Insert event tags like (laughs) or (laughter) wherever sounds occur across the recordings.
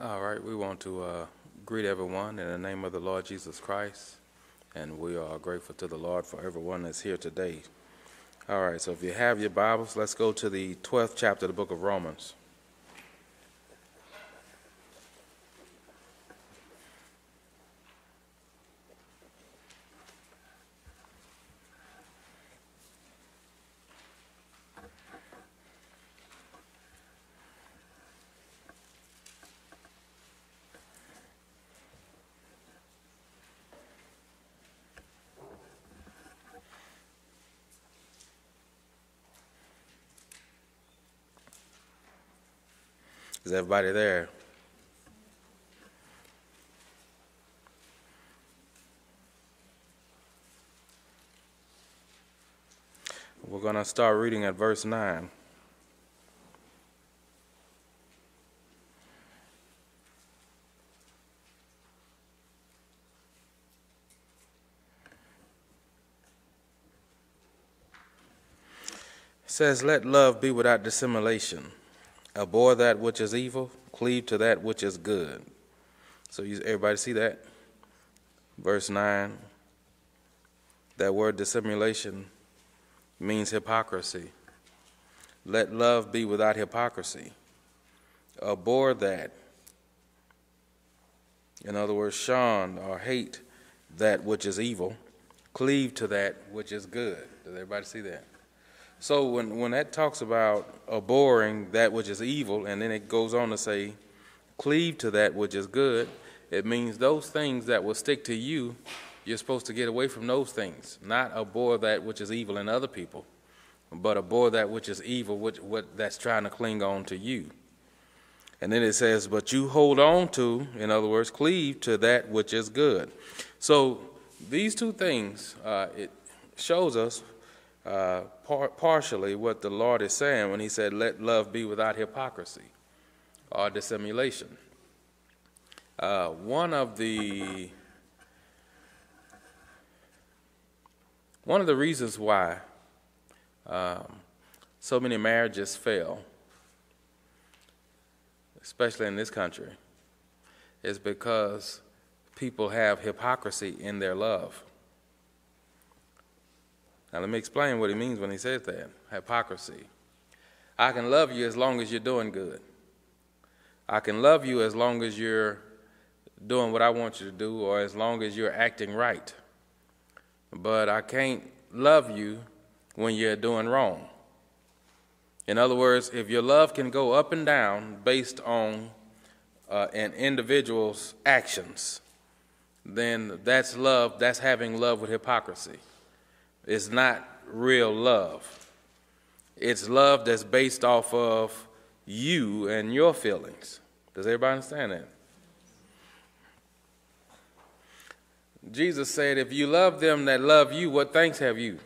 All right, we want to uh, greet everyone in the name of the Lord Jesus Christ, and we are grateful to the Lord for everyone that's here today. All right, so if you have your Bibles, let's go to the 12th chapter of the book of Romans. Is everybody there? We're going to start reading at verse 9. It says, Let love be without dissimulation. Abhor that which is evil, cleave to that which is good. So you, everybody see that? Verse 9. That word dissimulation means hypocrisy. Let love be without hypocrisy. Abhor that. In other words, shun or hate that which is evil. Cleave to that which is good. Does everybody see that? So when, when that talks about abhorring that which is evil, and then it goes on to say, cleave to that which is good, it means those things that will stick to you, you're supposed to get away from those things, not abhor that which is evil in other people, but abhor that which is evil, which, what that's trying to cling on to you. And then it says, but you hold on to, in other words, cleave to that which is good. So these two things, uh, it shows us uh, par- partially what the Lord is saying when He said, Let love be without hypocrisy or dissimulation. Uh, one of the one of the reasons why um, so many marriages fail, especially in this country, is because people have hypocrisy in their love. Now, let me explain what he means when he says that hypocrisy. I can love you as long as you're doing good. I can love you as long as you're doing what I want you to do or as long as you're acting right. But I can't love you when you're doing wrong. In other words, if your love can go up and down based on uh, an individual's actions, then that's love, that's having love with hypocrisy. It's not real love. It's love that's based off of you and your feelings. Does everybody understand that? Jesus said, If you love them that love you, what thanks have you?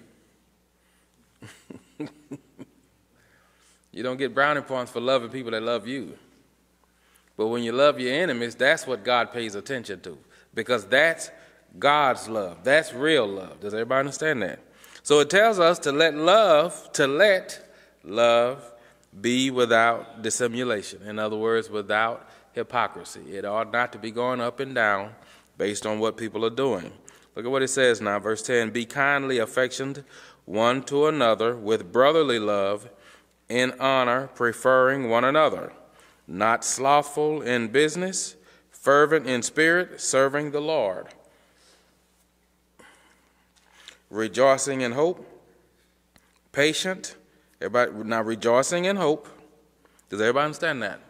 (laughs) you don't get brownie points for loving people that love you. But when you love your enemies, that's what God pays attention to. Because that's God's love. That's real love. Does everybody understand that? So it tells us to let love, to let love be without dissimulation. In other words, without hypocrisy. It ought not to be going up and down based on what people are doing. Look at what it says now, verse 10 Be kindly affectioned one to another with brotherly love, in honor, preferring one another, not slothful in business, fervent in spirit, serving the Lord rejoicing in hope, patient. Everybody now rejoicing in hope. Does everybody understand that?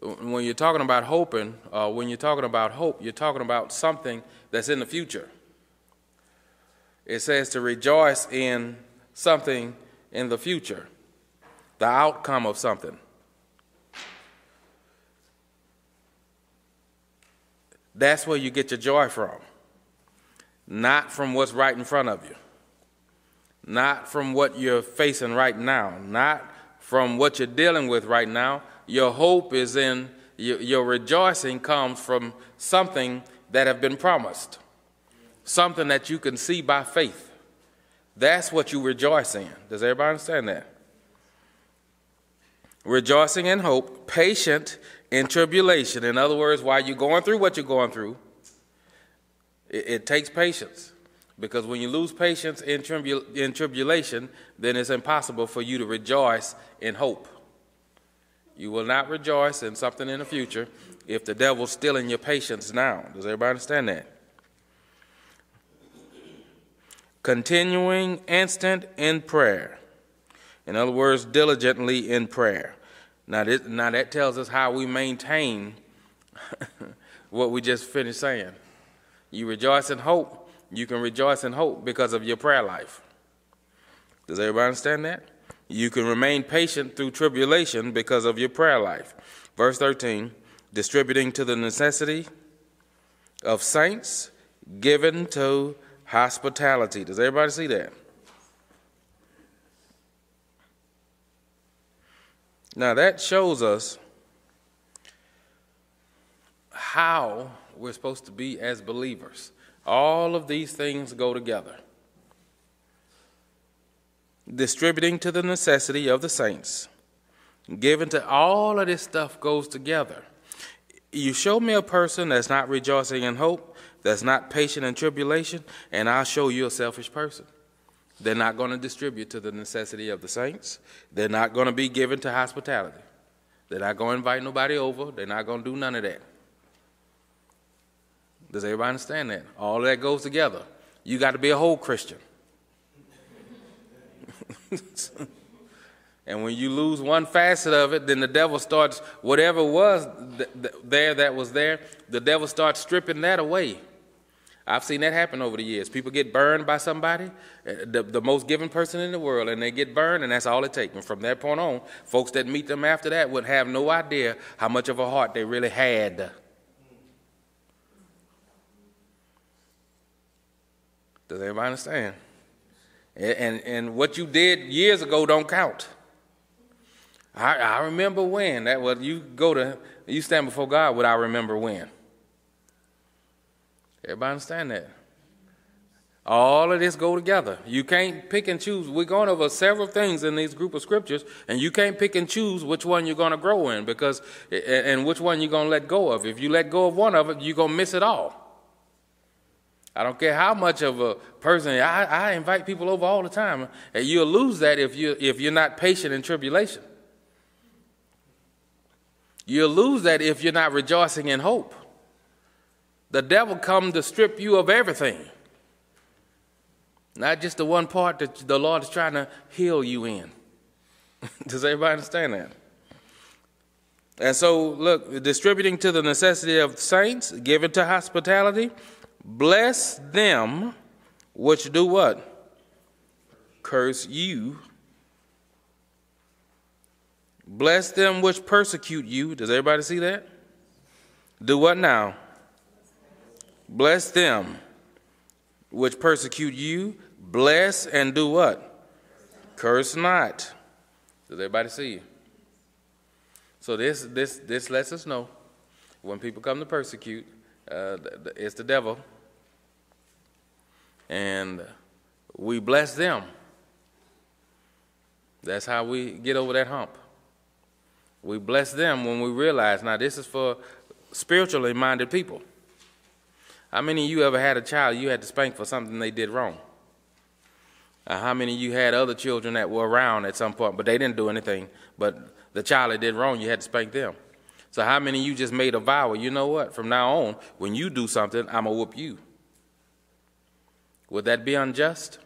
When you're talking about hoping, uh, when you're talking about hope, you're talking about something that's in the future. It says to rejoice in something in the future, the outcome of something. That's where you get your joy from not from what's right in front of you, not from what you're facing right now, not from what you're dealing with right now. Your hope is in, your, your rejoicing comes from something that have been promised, something that you can see by faith. That's what you rejoice in. Does everybody understand that? Rejoicing in hope, patient, in tribulation. In other words, while you're going through what you're going through, it, it takes patience. Because when you lose patience in, tribul- in tribulation, then it's impossible for you to rejoice in hope. You will not rejoice in something in the future if the devil's stealing your patience now. Does everybody understand that? Continuing instant in prayer. In other words, diligently in prayer. Now, this, now that tells us how we maintain (laughs) what we just finished saying. You rejoice in hope. You can rejoice in hope because of your prayer life. Does everybody understand that? You can remain patient through tribulation because of your prayer life. Verse 13 distributing to the necessity of saints, given to hospitality. Does everybody see that? Now, that shows us how we're supposed to be as believers. All of these things go together distributing to the necessity of the saints, given to all of this stuff goes together. You show me a person that's not rejoicing in hope, that's not patient in tribulation, and I'll show you a selfish person. They're not going to distribute to the necessity of the saints. They're not going to be given to hospitality. They're not going to invite nobody over. They're not going to do none of that. Does everybody understand that? All that goes together. You got to be a whole Christian. and when you lose one facet of it, then the devil starts, whatever was th- th- there that was there, the devil starts stripping that away. I've seen that happen over the years. People get burned by somebody, eh, the, the most given person in the world, and they get burned, and that's all it takes. And from that point on, folks that meet them after that would have no idea how much of a heart they really had. Does everybody understand? And, and what you did years ago don't count. I, I remember when. That was you go to you stand before God what I remember when. Everybody understand that? All of this go together. You can't pick and choose. We're going over several things in these group of scriptures, and you can't pick and choose which one you're going to grow in because and which one you're going to let go of. If you let go of one of it, you're going to miss it all. I don't care how much of a person I, I invite people over all the time. And you'll lose that if you if you're not patient in tribulation. You'll lose that if you're not rejoicing in hope. The devil come to strip you of everything. Not just the one part that the Lord is trying to heal you in. (laughs) Does everybody understand that? And so, look, distributing to the necessity of saints, given to hospitality, Bless them which do what? Curse you. Bless them which persecute you. Does everybody see that? Do what now? Bless them which persecute you. Bless and do what? Curse not. Does everybody see? you? So this this this lets us know when people come to persecute, uh, it's the devil. And we bless them. That's how we get over that hump. We bless them when we realize now this is for spiritually minded people. How many of you ever had a child you had to spank for something they did wrong? Uh, how many of you had other children that were around at some point, but they didn't do anything, but the child that did wrong, you had to spank them? So how many of you just made a vow? You know what? From now on, when you do something, I'm gonna whoop you. Would that be unjust?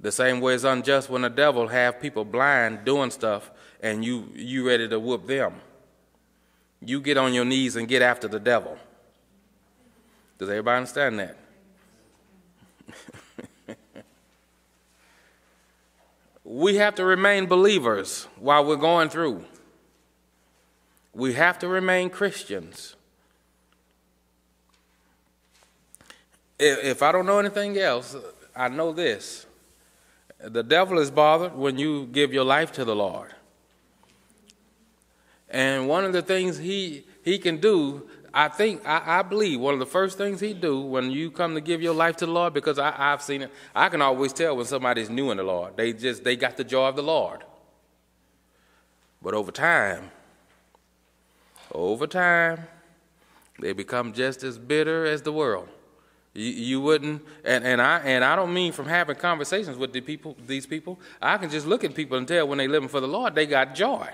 The same way it's unjust when the devil have people blind doing stuff and you you ready to whoop them. You get on your knees and get after the devil. Does everybody understand that? (laughs) we have to remain believers while we're going through. We have to remain Christians. If, if I don't know anything else, I know this. The devil is bothered when you give your life to the Lord. And one of the things he, he can do, I think, I, I believe, one of the first things he do when you come to give your life to the Lord, because I, I've seen it, I can always tell when somebody's new in the Lord. They just, they got the joy of the Lord. But over time, over time, they become just as bitter as the world. You, you, wouldn't, and, and I and I don't mean from having conversations with the people, these people. I can just look at people and tell when they're living for the Lord, they got joy.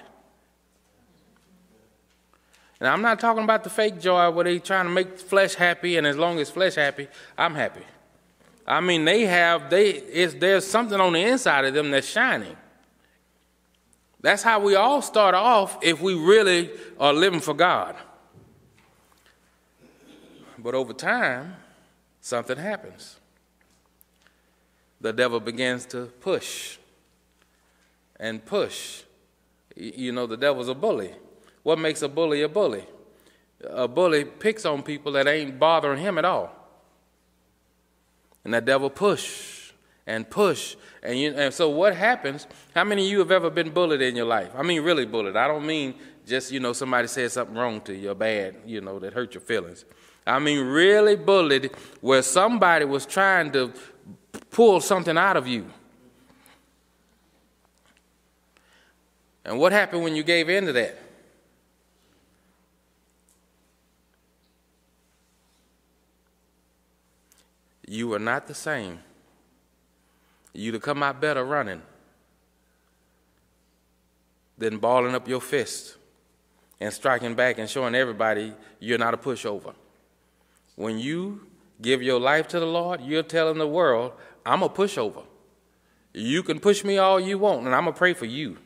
And I'm not talking about the fake joy where they trying to make flesh happy, and as long as flesh happy, I'm happy. I mean, they have they it's, there's something on the inside of them that's shining. That's how we all start off if we really are living for God. But over time, something happens. The devil begins to push and push. You know, the devil's a bully. What makes a bully a bully? A bully picks on people that ain't bothering him at all. And that devil push and push. And, you, and so what happens, how many of you have ever been bullied in your life? I mean really bullied. I don't mean just, you know, somebody said something wrong to you or bad, you know, that hurt your feelings. I mean really bullied where somebody was trying to pull something out of you. And what happened when you gave in to that? you are not the same. You'd have come out better running than balling up your fist and striking back and showing everybody you're not a pushover. When you give your life to the Lord, you're telling the world, I'm a pushover. You can push me all you want, and I'm going to pray for you.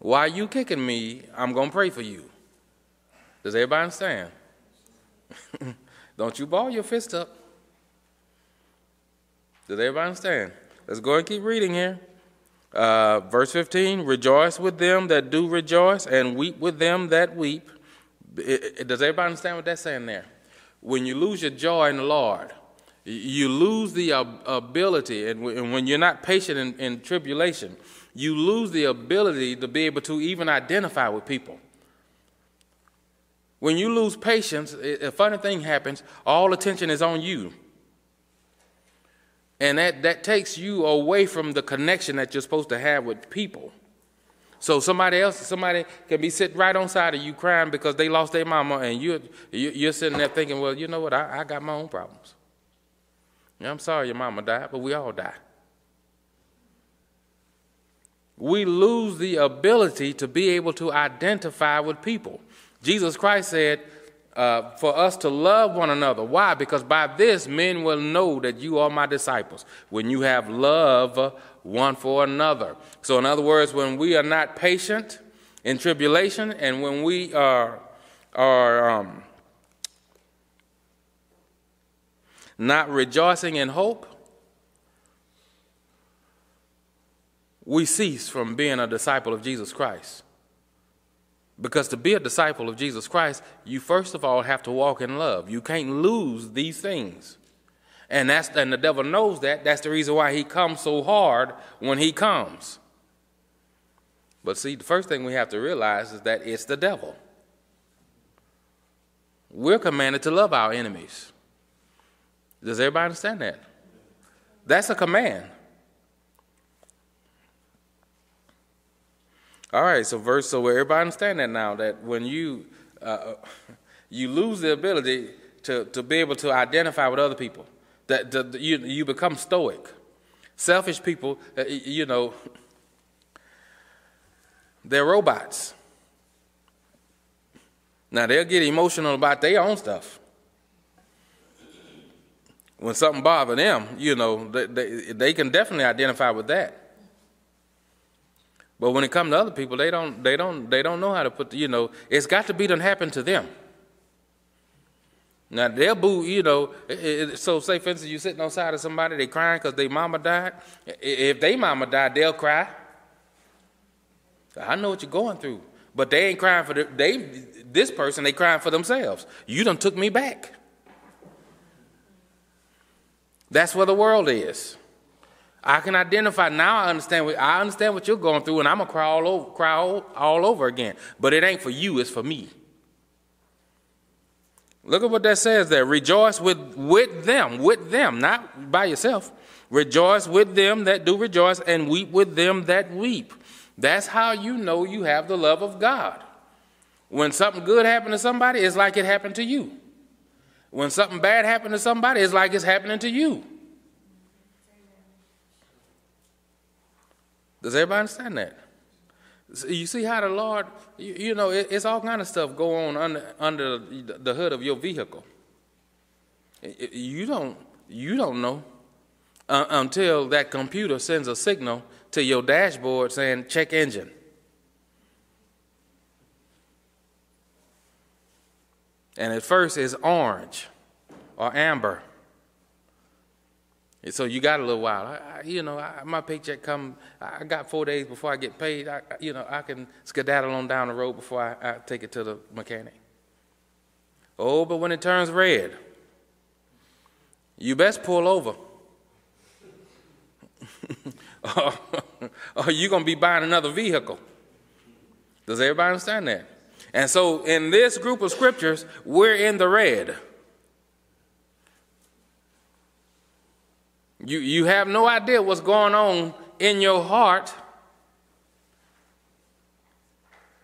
While you kicking me, I'm going to pray for you. Does everybody understand? (laughs) Don't you ball your fist up. Does everybody understand? Let's go and keep reading here. Uh, verse 15 Rejoice with them that do rejoice, and weep with them that weep. It, it, does everybody understand what that's saying there? When you lose your joy in the Lord, you lose the ability, and when you're not patient in, in tribulation, you lose the ability to be able to even identify with people. When you lose patience, a funny thing happens, all attention is on you. And that, that takes you away from the connection that you're supposed to have with people. So somebody else, somebody can be sitting right on side of you crying because they lost their mama, and you're, you're sitting there thinking, well, you know what, I, I got my own problems. I'm sorry your mama died, but we all die. We lose the ability to be able to identify with people. Jesus Christ said, uh, for us to love one another. Why? Because by this men will know that you are my disciples, when you have love one for another. So, in other words, when we are not patient in tribulation and when we are, are um, not rejoicing in hope, we cease from being a disciple of Jesus Christ. Because to be a disciple of Jesus Christ, you first of all have to walk in love. You can't lose these things. And that's and the devil knows that. That's the reason why he comes so hard when he comes. But see, the first thing we have to realize is that it's the devil. We're commanded to love our enemies. Does everybody understand that? That's a command. All right, so verse, so everybody understand that now that when you uh, (laughs) you lose the ability to, to be able to identify with other people, that, that you you become stoic. Selfish people, uh, you know, they're robots. Now they'll get emotional about their own stuff. When something bothers them, you know, they, they, they can definitely identify with that. But when it comes to other people, they don't, they don't, they don't know how to put, the, you know, it's got to be done happen to them. Now they'll boo, you know. It, it, so say, for instance, you sitting on side of somebody, they crying because their mama died. If they mama died, they'll cry. I know what you're going through, but they ain't crying for the, they. This person, they crying for themselves. You done took me back. That's where the world is. I can identify now. I understand. What, I understand what you're going through, and I'm gonna cry all over, cry all, all over again. But it ain't for you; it's for me. Look at what that says there. Rejoice with with them, with them, not by yourself. Rejoice with them that do rejoice, and weep with them that weep. That's how you know you have the love of God. When something good happened to somebody, it's like it happened to you. When something bad happened to somebody, it's like it's happening to you. Does everybody understand that? You see how the Lord, you, you know, it, it's all kind of stuff go on under, under the hood of your vehicle. You don't, you don't know uh, until that computer sends a signal to your dashboard saying check engine. And at first it's orange or amber. And so you got a little while. I, I, you know, I, my paycheck come. I got four days before I get paid. I, you know, I can skedaddle on down the road before I, take it to the mechanic. Oh, but when it turns red, you best pull over. (laughs) or you're going to be buying another vehicle. Does everybody understand that? And so in this group of scriptures, we're in the red. You, you have no idea what's going on in your heart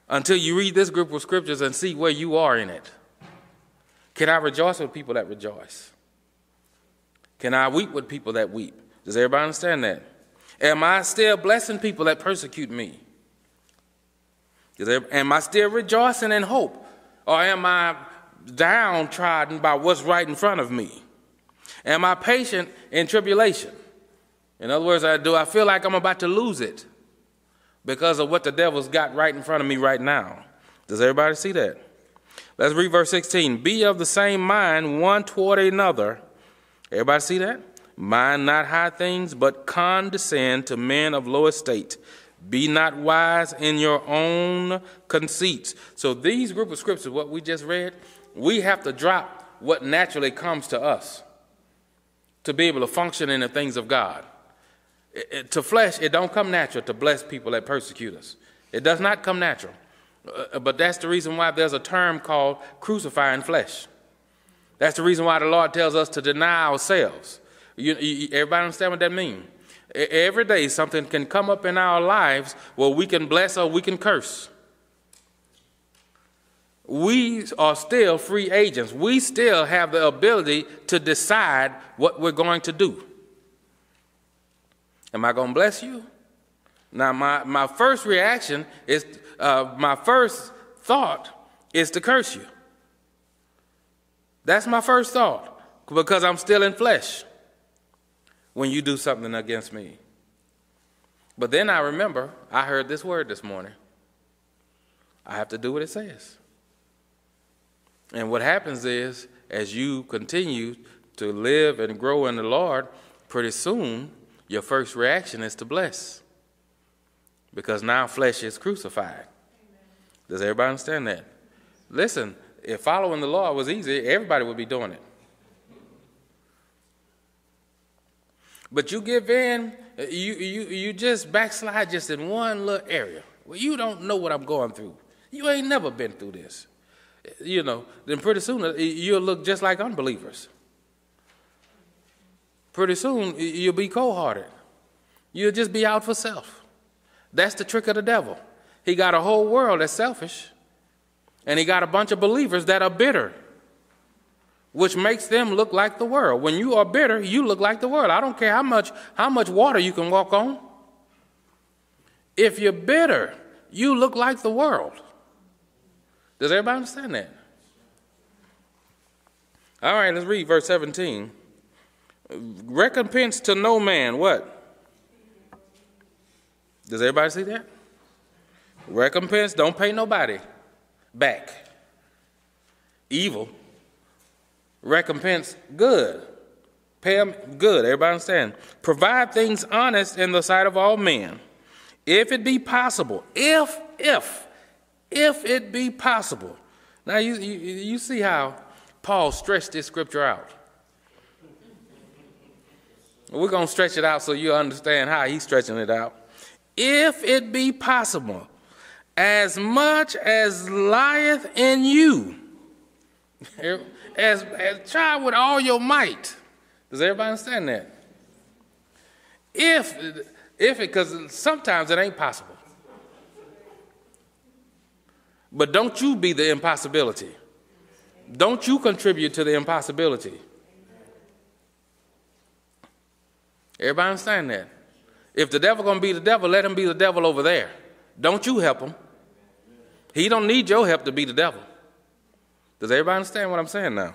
until you read this group of scriptures and see where you are in it. Can I rejoice with people that rejoice? Can I weep with people that weep? Does everybody understand that? Am I still blessing people that persecute me? Am I still rejoicing in hope? Or am I downtrodden by what's right in front of me? Am I patient in tribulation? In other words, uh, do I feel like I'm about to lose it because of what the devil's got right in front of me right now? Does everybody see that? Let's read verse 16. Be of the same mind one toward another. Everybody see that? Mind not high things, but condescend to men of low estate. Be not wise in your own conceits. So these group of scriptures, what we just read, we have to drop what naturally comes to us to be able to function in the things of God. It, it, to flesh, it don't come natural to bless people that persecute us. It does not come natural. Uh, but that's the reason why there's a term called crucifying flesh. That's the reason why the Lord tells us to deny ourselves. You, you, everybody understand what that means? Every day something can come up in our lives where we can bless or we can curse. We are still free agents. We still have the ability to decide what we're going to do. Am I going to bless you? Now, my, my first reaction is, uh, my first thought is to curse you. That's my first thought because I'm still in flesh when you do something against me. But then I remember I heard this word this morning. I have to do what it says. And what happens is, as you continue to live and grow in the Lord, pretty soon your first reaction is to bless. Because now flesh is crucified. Does everybody understand that? Listen, if following the law was easy, everybody would be doing it. But you give in, you, you, you just backslide just in one little area. Well, you don't know what I'm going through. You ain't never been through this. You know, then pretty soon uh, you'll look just like unbelievers. Pretty soon you'll be cold hearted. You'll just be out for self. That's the trick of the devil. He got a whole world that's selfish, and he got a bunch of believers that are bitter which makes them look like the world. When you are bitter, you look like the world. I don't care how much, how much water you can walk on. If you're bitter, you look like the world. Does everybody understand that? All right, let's read verse 17. Recompense to no man, what? Does everybody see that? Recompense, don't pay nobody back. Evil recompense good. Pay them good. Everybody understand? Provide things honest in the sight of all men. If it be possible, if, if, if it be possible. Now you, you, you see how Paul stretched this scripture out. We're going to stretch it out so you understand how he's stretching it out. If it be possible, as much as lieth in you (laughs) as, as try with all your might. Does everybody understand that? If, if it, because sometimes it ain't possible. But don't you be the impossibility. Don't you contribute to the impossibility. Everybody understand that? If the devil gonna be the devil, let him be the devil over there. Don't you help him. He don't need your help to be the devil. Does everybody understand what I'm saying now?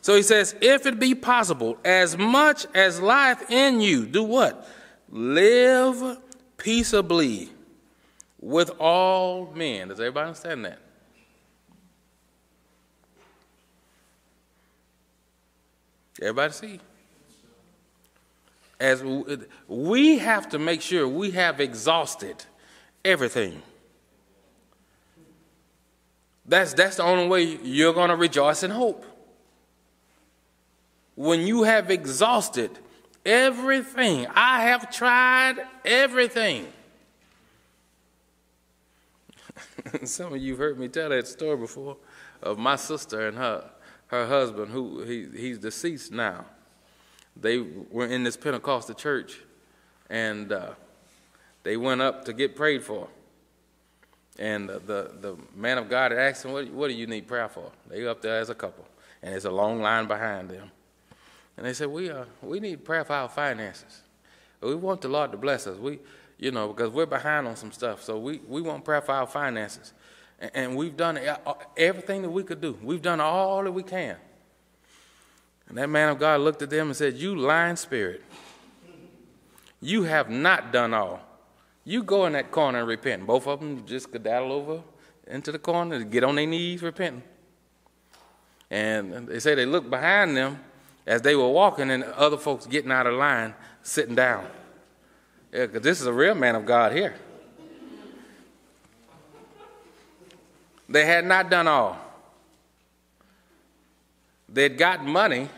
So he says, if it be possible, as much as life in you, do what? Live peaceably with all men. Does everybody understand that? Everybody see? As we have to make sure we have exhausted everything. That's, that's the only way you're going to rejoice in hope. When you have exhausted everything, I have tried everything. (laughs) Some of you have heard me tell that story before of my sister and her, her husband, who he, he's deceased now. They were in this Pentecostal church, and uh, they went up to get prayed for. And the, the, the man of God asked them, what, what do you need prayer for? They up there as a couple, and there's a long line behind them. And they said, we, uh, we need prayer for our finances. We want the Lord to bless us. We, you know, because we're behind on some stuff. So we, we want prayer for our finances. And, we've done uh, uh, everything that we could do. We've done all that we can. And that man of God looked at them and said, You lying spirit. You have not done all. You go in that corner and repent. Both of them just skedaddle over into the corner, get on their knees, repenting. And they say they looked behind them as they were walking, and other folks getting out of line, sitting down. Yeah, because this is a real man of God here. They had not done all. They'd got money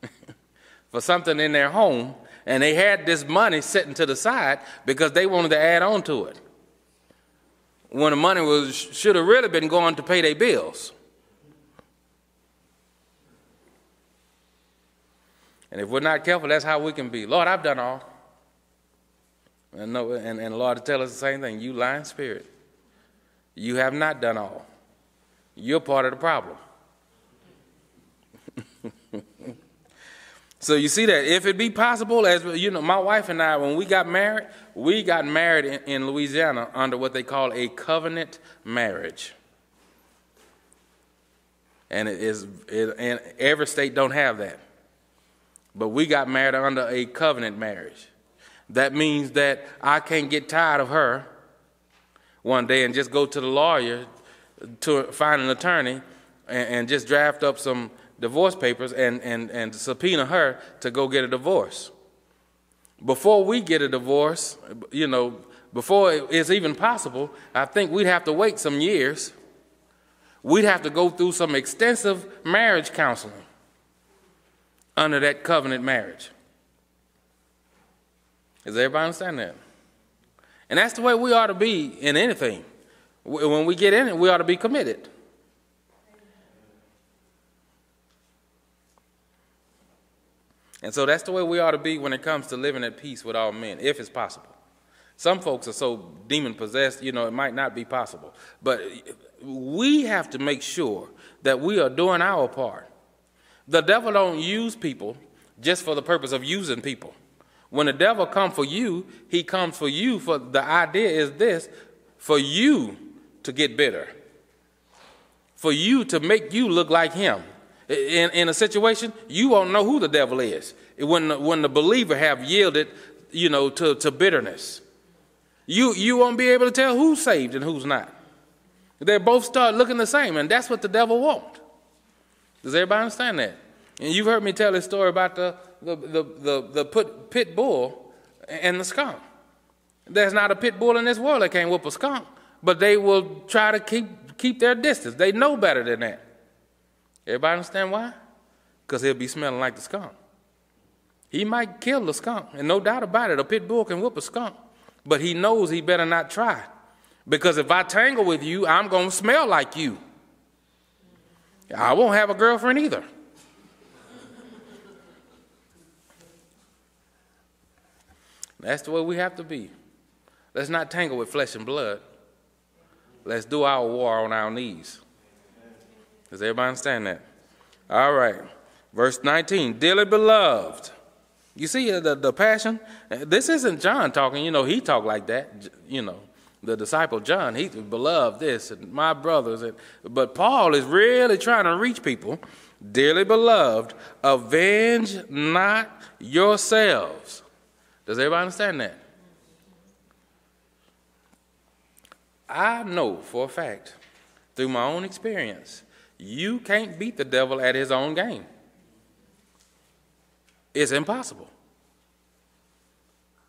(laughs) for something in their home, and they had this money sitting to the side because they wanted to add on to it. When the money was should have really been going to pay their bills. And if we're not careful, that's how we can be. Lord, I've done all. And, no, and, and the Lord to tell us the same thing. You lying spirit. You have not done all. You're part of the problem. (laughs) so you see that if it be possible, as you know, my wife and I, when we got married, we got married in, in Louisiana under what they call a covenant marriage. And it is, it, and every state don't have that. But we got married under a covenant marriage. That means that I can't get tired of her one day and just go to the lawyer to find an attorney and, and just draft up some divorce papers and, and, and subpoena her to go get a divorce. Before we get a divorce, you know, before it's even possible, I think we'd have to wait some years. We'd have to go through some extensive marriage counseling under that covenant marriage. Does everybody understand that? And that's the way we ought to be in anything. When we get in it, we ought to be committed. And so that's the way we ought to be when it comes to living at peace with all men, if it's possible. Some folks are so demon possessed, you know, it might not be possible. But we have to make sure that we are doing our part. The devil don't use people just for the purpose of using people. When the devil comes for you, he comes for you for the idea is this for you to get bitter. For you to make you look like him. In, in a situation, you won't know who the devil is. When, when the believer have yielded, you know, to, to bitterness. You, you won't be able to tell who's saved and who's not. They both start looking the same, and that's what the devil wants. Does everybody understand that? And you've heard me tell this story about the, the, the, the, the put, pit bull and the skunk. There's not a pit bull in this world that can't whoop a skunk, but they will try to keep, keep their distance. They know better than that. Everybody understand why? Because he'll be smelling like the skunk. He might kill the skunk, and no doubt about it, a pit bull can whoop a skunk, but he knows he better not try. Because if I tangle with you, I'm going to smell like you. I won't have a girlfriend either. That's the way we have to be. Let's not tangle with flesh and blood. let's do our war on our knees. Does everybody understand that? All right. Verse 19, dearly beloved. You see uh, the, the passion? This isn't John talking, you know, he talked like that, you know. The disciple John, he beloved this, and my brothers. And, but Paul is really trying to reach people. Dearly beloved, avenge not yourselves. Does everybody understand that? I know for a fact, through my own experience, you can't beat the devil at his own game. It's impossible.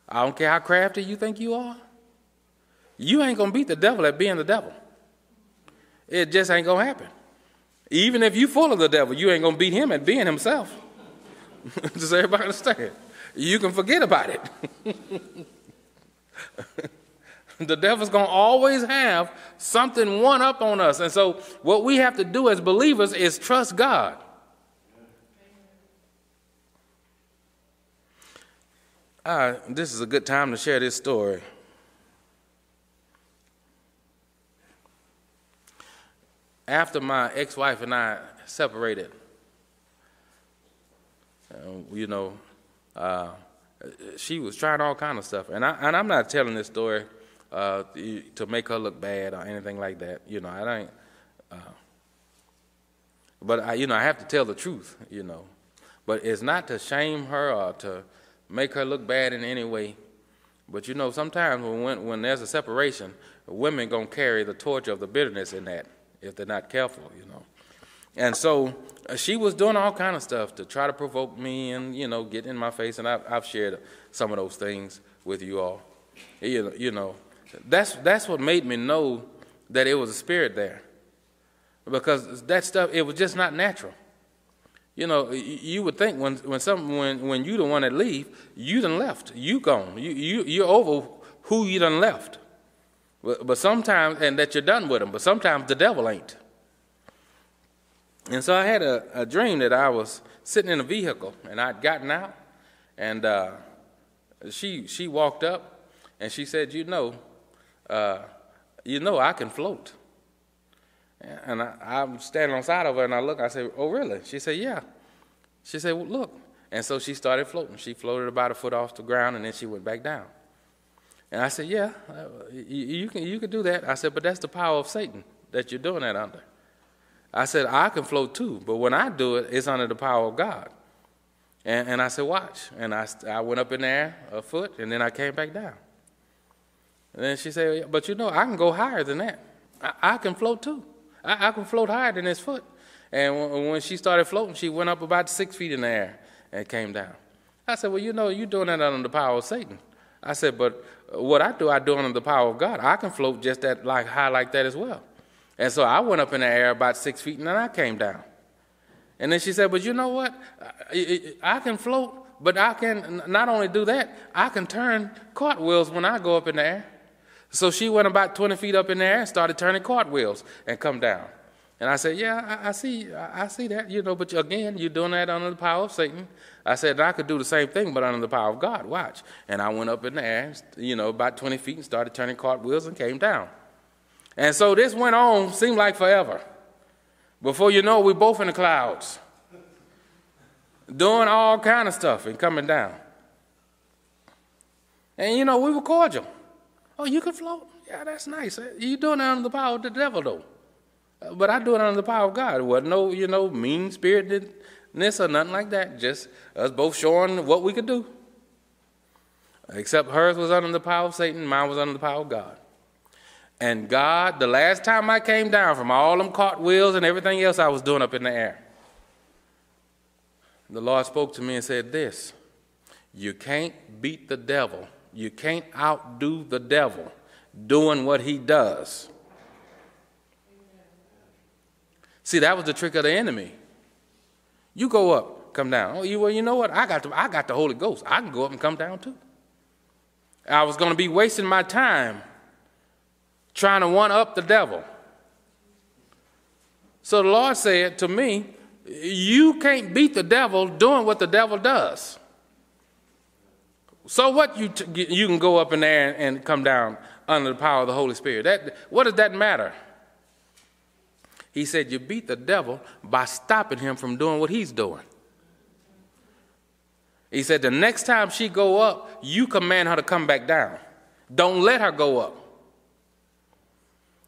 I don't care how crafty you think you are. You ain't going to beat the devil at being the devil. It just ain't going to happen. Even if you full of the devil, you ain't going to beat him at being himself. (laughs) Does everybody understand? You can forget about it. (laughs) the devil's going to always have something one up on us. And so, what we have to do as believers is trust God. Uh, this is a good time to share this story. After my ex wife and I separated, uh, you know, uh, she was trying all kind of stuff, and I and I'm not telling this story uh, to make her look bad or anything like that. You know, I don't. Uh, but I, you know, I have to tell the truth. You know, but it's not to shame her or to make her look bad in any way. But you know, sometimes when when there's a separation, women gonna carry the torch of the bitterness in that if they're not careful. You know, and so uh, she was doing all kind of stuff to try to provoke me and you know get in my face, and I've, I've shared some of those things with you all. You, you know, that's that's what made me know that it was a spirit there, because that stuff it was just not natural. You know, you would think when when some when when you the one that leave, you done left, you gone, you you you're over who you done left. But, but sometimes, and that you're done with them. But sometimes the devil ain't. And so I had a, a dream that I was sitting in a vehicle and I'd gotten out, and uh, she she walked up and she said, "You know, uh, you know I can float." And I, I'm standing on side of her and I look. I said, "Oh, really?" She said, "Yeah." She said, well, "Look." And so she started floating. She floated about a foot off the ground and then she went back down. And I said, "Yeah, uh, you, you can you can do that." I said, "But that's the power of Satan that you're doing that under." I said, I can float too, but when I do it, it's under the power of God. And, and I said, watch. And I, I went up in there a foot, and then I came back down. And then she said, but you know, I can go higher than that. I, I can float too. I, I, can float higher than this foot. And when, when she started floating, she went up about six feet in the air and came down. I said, well, you know, you're doing that under the power of Satan. I said, but what I do, I do under the power of God. I can float just that like high like that as well. And so I went up in the air about six feet and then I came down. And then she said, But you know what? I can float, but I can not only do that, I can turn cartwheels when I go up in the air. So she went about 20 feet up in the air and started turning cartwheels and come down. And I said, Yeah, I, I see, I, I see that, you know, but again, you're doing that under the power of Satan. I said, I could do the same thing, but under the power of God. Watch. And I went up in the air, you know, about 20 feet and started turning cartwheels and came down. And so this went on, seemed like forever. Before you know, we both in the clouds, doing all kind of stuff and coming down. And you know, we were cordial. Oh, you can float? Yeah, that's nice. You doing it under the power of the devil, though. But I do it under the power of God. It wasn't no, you know, mean spiritedness or nothing like that. Just us both showing what we could do. Except hers was under the power of Satan, mine was under the power of God. And God, the last time I came down from all them cartwheels and everything else I was doing up in the air, the Lord spoke to me and said, This, you can't beat the devil. You can't outdo the devil doing what he does. See, that was the trick of the enemy. You go up, come down. Oh, you, well, you know what? I got, the, I got the Holy Ghost. I can go up and come down too. I was going to be wasting my time trying to one up the devil. So the Lord said to me, You can't beat the devil doing what the devil does. So what? You, t- you can go up in there and come down under the power of the Holy Spirit. That, what does that matter? He said, You beat the devil by stopping him from doing what he's doing. He said, The next time she go up, you command her to come back down. Don't let her go up.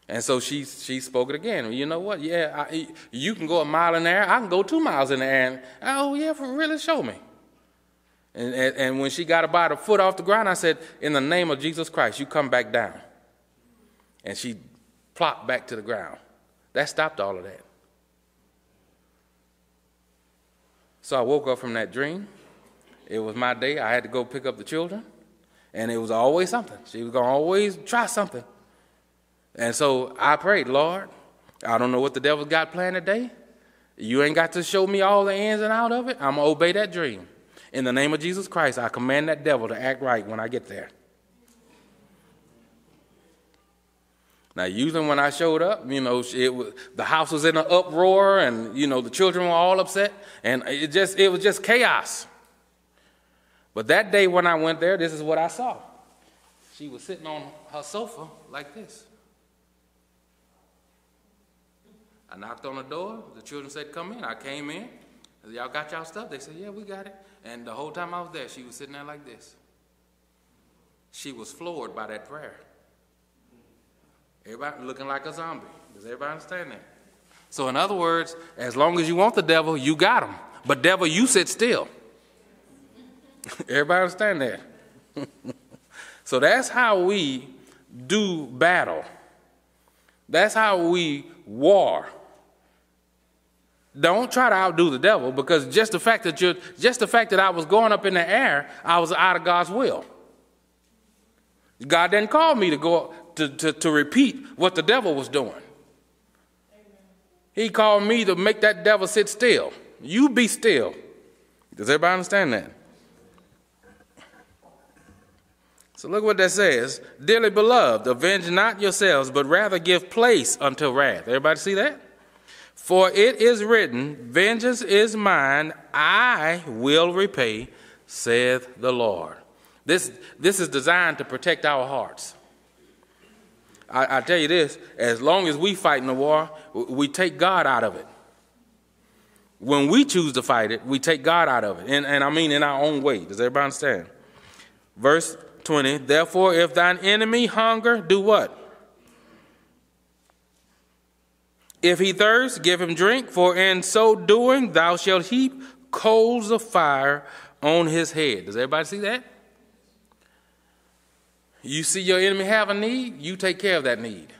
And so she, she spoke it again. You know what? Yeah, I, you can go a mile in the air. I can go two miles in the air. And, oh, yeah, for really show me. And, and, and when she got about a foot off the ground, I said, In the name of Jesus Christ, you come back down. And she plopped back to the ground. That stopped all of that. So I woke up from that dream. It was my day. I had to go pick up the children. And it was always something. She was going to always try something. And so I prayed, Lord, I don't know what the devil's got planned today. You ain't got to show me all the ins and out of it. I'm going to obey that dream. In the name of Jesus Christ, I command that devil to act right when I get there. Now, usually when I showed up, you know, was, the house was in an uproar, and you know the children were all upset, and it just it was just chaos. But that day when I went there, this is what I saw. She was sitting on her sofa like this. I knocked on the door. The children said, Come in. I came in. Y'all got y'all stuff? They said, Yeah, we got it. And the whole time I was there, she was sitting there like this. She was floored by that prayer. Everybody looking like a zombie. Does everybody understand that? So, in other words, as long as you want the devil, you got him. But, devil, you sit still. (laughs) everybody understand that? (laughs) so, that's how we do battle. That's how we war. Don't try to outdo the devil because just the fact that you just the fact that I was going up in the air, I was out of God's will. God didn't call me to go to, to, to repeat what the devil was doing. He called me to make that devil sit still. You be still. Does everybody understand that? So look what that says. Dearly beloved, avenge not yourselves, but rather give place unto wrath. Everybody see that? For it is written, Vengeance is mine, I will repay, saith the Lord. This, this is designed to protect our hearts. I, I tell you this as long as we fight in the war, we take God out of it. When we choose to fight it, we take God out of it. And, and I mean in our own way. Does everybody understand? Verse 20 Therefore, if thine enemy hunger, do what? If he thirst, give him drink, for in so doing thou shalt heap coals of fire on his head. Does everybody see that? You see your enemy have a need, you take care of that need.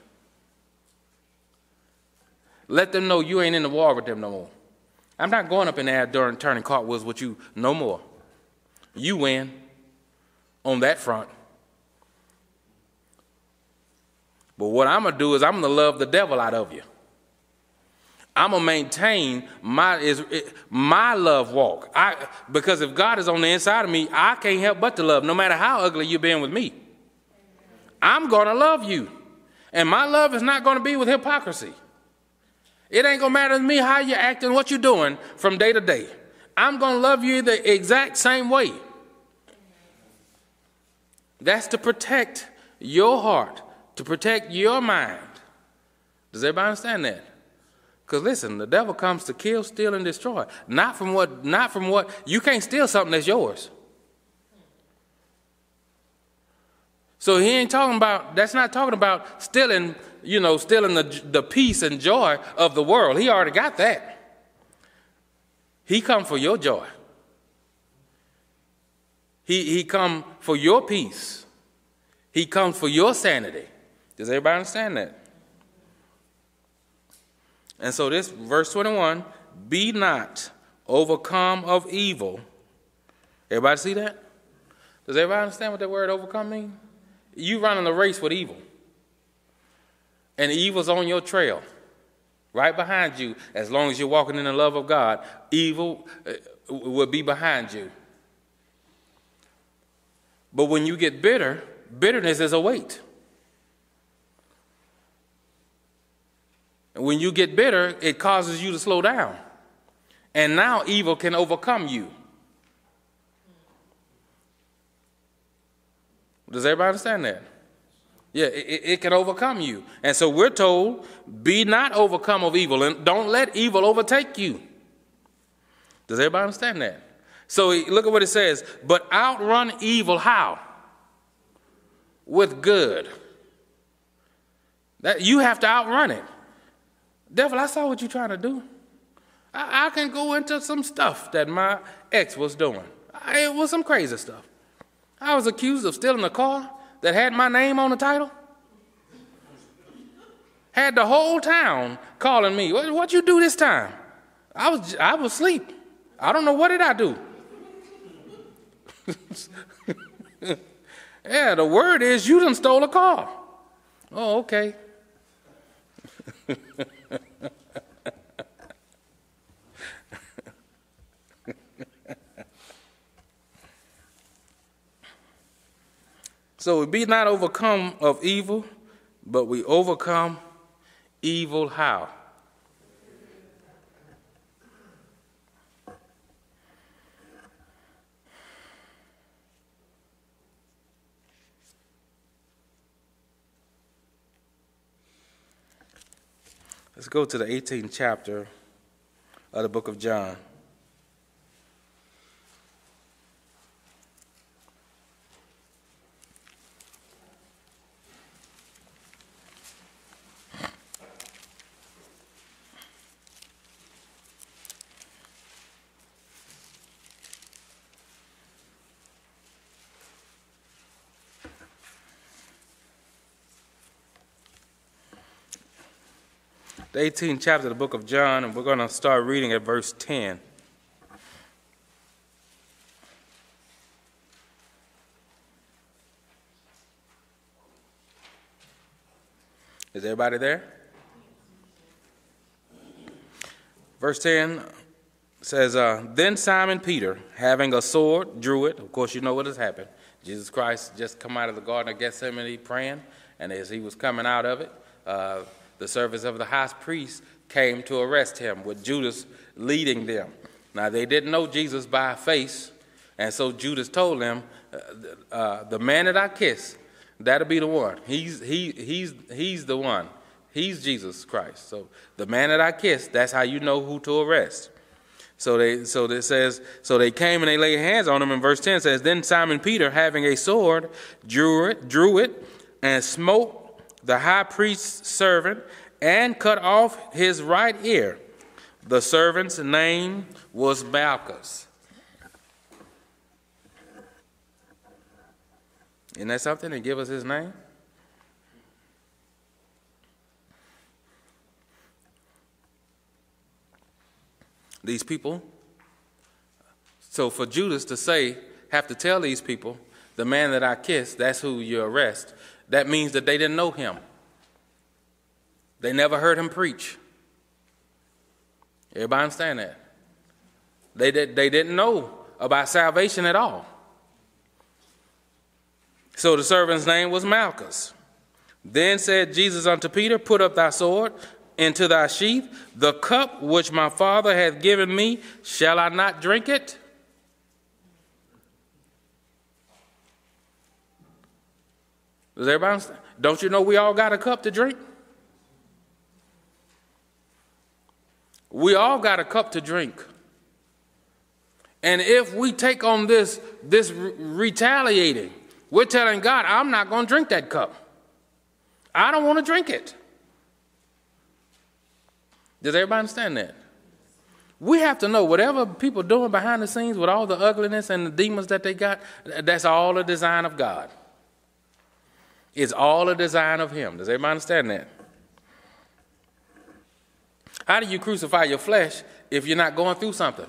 Let them know you ain't in the war with them no more. I'm not going up in there during turning cartwheels with you no more. You win on that front. But what I'm going to do is I'm going to love the devil out of you. I'm gonna maintain my is my love walk. I because if God is on the inside of me, I can't help but to love, no matter how ugly you've been with me. I'm gonna love you, and my love is not gonna be with hypocrisy. It ain't gonna matter to me how you're acting, what you're doing from day to day. I'm gonna love you the exact same way. That's to protect your heart, to protect your mind. Does everybody understand that? Because listen, the devil comes to kill, steal, and destroy. Not from what, not from what, you can't steal something that's yours. So he ain't talking about, that's not talking about stealing, you know, stealing the, the peace and joy of the world. He already got that. He come for your joy. He, he come for your peace. He comes for your sanity. Does everybody understand that? And so this verse 21, be not overcome of evil. Everybody see that? Does everybody understand what that word overcome means? You running a race with evil. And evil's on your trail. Right behind you, as long as you're walking in the love of God, evil uh, will be behind you. But when you get bitter, bitterness is a weight. When you get bitter, it causes you to slow down. And now evil can overcome you. Does everybody understand that? Yeah, it, it, can overcome you. And so we're told, be not overcome of evil, and don't let evil overtake you. Does everybody understand that? So look at what it says. But outrun evil how? With good. That you have to outrun it. Devil, I saw what you're trying to do. I, I can go into some stuff that my ex was doing. I, it was some crazy stuff. I was accused of stealing a car that had my name on the title. Had the whole town calling me. What, what you do this time? I was I was asleep. I don't know what did I do. (laughs) yeah, the word is you done stole a car. Oh, okay. (laughs) so we be not overcome of evil, but we overcome evil how? Let's go to the 18th chapter of the book of John. The 18th chapter of the book of John, and we're going to start reading at verse 10. Is everybody there? Verse 10 says, uh, Then Simon Peter, having a sword, drew it. Of course, you know what has happened. Jesus Christ just come out of the Garden of Gethsemane praying, and as he was coming out of it, uh, the servants of the high priest came to arrest him, with Judas leading them. Now, they didn't know Jesus by face, and so Judas told them, uh, uh, The man that I kiss, that'll be the one. He's, he, he's, he's the one. He's Jesus Christ. So, the man that I kiss, that's how you know who to arrest. So they so it says so they came and they laid hands on him. And verse ten says, Then Simon Peter, having a sword, drew it, drew it, and smote the high priest's servant and cut off his right ear. The servant's name was Malchus. Isn't that something to give us his name? These people. So for Judas to say, have to tell these people, the man that I kissed, that's who you arrest that means that they didn't know him. They never heard him preach. Everybody understand that? They, did, they didn't know about salvation at all. So the servant's name was Malchus. Then said Jesus unto Peter, Put up thy sword into thy sheath. The cup which my Father hath given me, shall I not drink it? Does everybody understand? Don't you know we all got a cup to drink? We all got a cup to drink. And if we take on this, this retaliating, we're telling God, I'm not going to drink that cup. I don't want to drink it. Does everybody understand that? We have to know whatever people doing behind the scenes with all the ugliness and the demons that they got, that's all a design of God. It's all a design of Him. Does everybody understand that? How do you crucify your flesh if you're not going through something?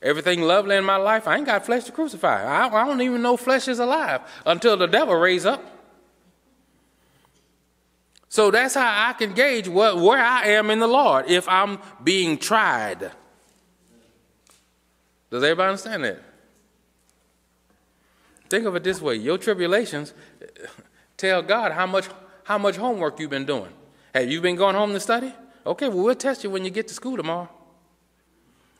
Everything lovely in my life, I ain't got flesh to crucify. I, I don't even know flesh is alive until the devil raise up. So that's how I can gauge what, where I am in the Lord if I'm being tried. Does everybody understand that? Think of it this way your tribulations tell God how much, how much homework you've been doing. Have you been going home to study? Okay, well, we'll test you when you get to school tomorrow.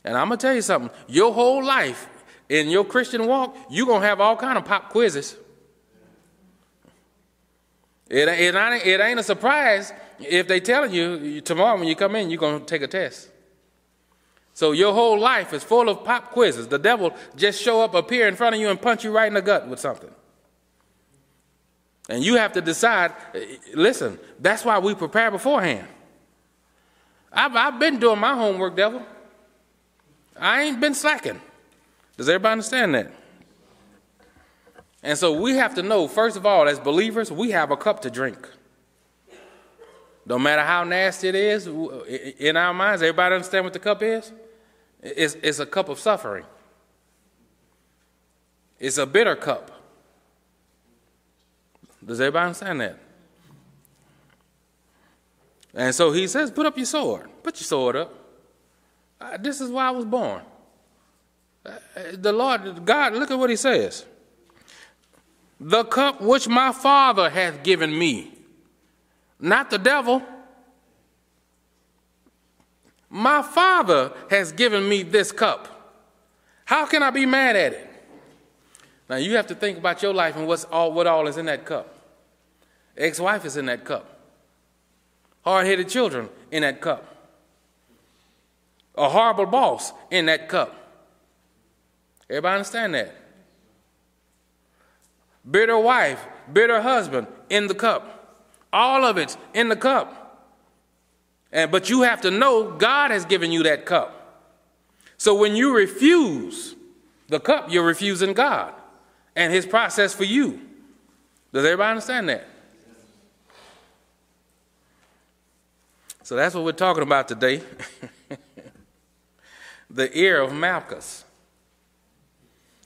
And I'm going to tell you something your whole life in your Christian walk, you're going to have all kind of pop quizzes. It, it, it ain't a surprise if they telling you you- tomorrow when you come in, you're going to take a test. So your whole life is full of pop quizzes. The devil just show up, appear in front of you, and punch you right in the gut with something. And you have to decide. Listen, that's why we prepare beforehand. I've, I've been doing my homework, devil. I ain't been slacking. Does everybody understand that? And so we have to know, first of all, as believers, we have a cup to drink. No matter how nasty it is, in our minds, everybody understand what the cup is? It's, it's a cup of suffering. It's a bitter cup. Does everybody understand that? And so he says, Put up your sword. Put your sword up. Uh, this is why I was born. Uh, the Lord, God, look at what he says. The cup which my Father hath given me, not the devil. My Father has given me this cup. How can I be mad at it? Now you have to think about your life and what's all what all is in that cup. Ex-wife is in that cup. Hard-headed children in that cup. A horrible boss in that cup. Everybody understand that? Bitter wife, bitter husband in the cup. All of it's in the cup. And but you have to know God has given you that cup. So when you refuse the cup, you're refusing God and his process for you. Does everybody understand that? So that's what we're talking about today. (laughs) the ear of Malchus.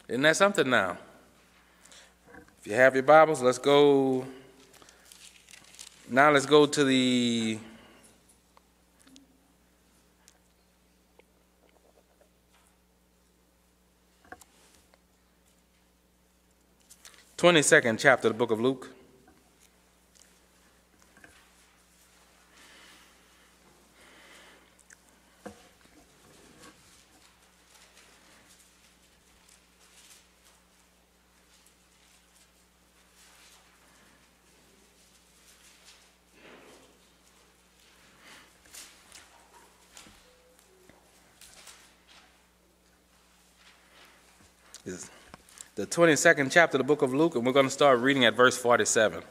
Isn't that something now? If you have your Bibles, let's go. Now let's go to the twenty-second chapter of the book of Luke. is the 22nd chapter of the book of Luke, and we're going to start reading at verse 47.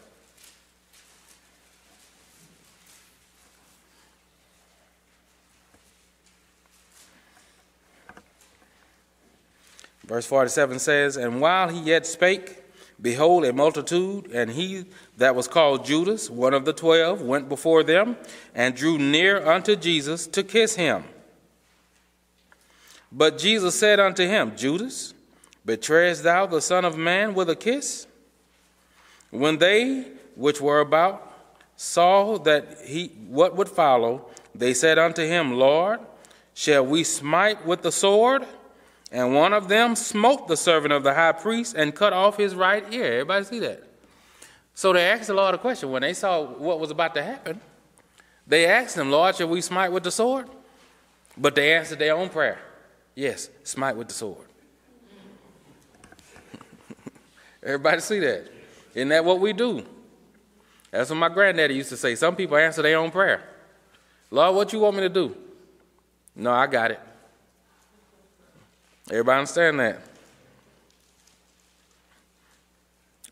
Verse 47 says, And while he yet spake, behold, a multitude, and he that was called Judas, one of the twelve, went before them, and drew near unto Jesus to kiss him. But Jesus said unto him, Judas, betrayest thou the Son of Man with a kiss? When they which were about saw that he what would follow, they said unto him, Lord, shall we smite with the sword? And one of them smote the servant of the high priest and cut off his right ear. Everybody see that? So they asked the Lord a question when they saw what was about to happen. They asked him, Lord, shall we smite with the sword? But they answered their own prayer. Yes, smite with the sword. Everybody see that? Isn't that what we do? That's what my granddaddy used to say. Some people answer their own prayer. Lord, what you want me to do? No, I got it. Everybody understand that?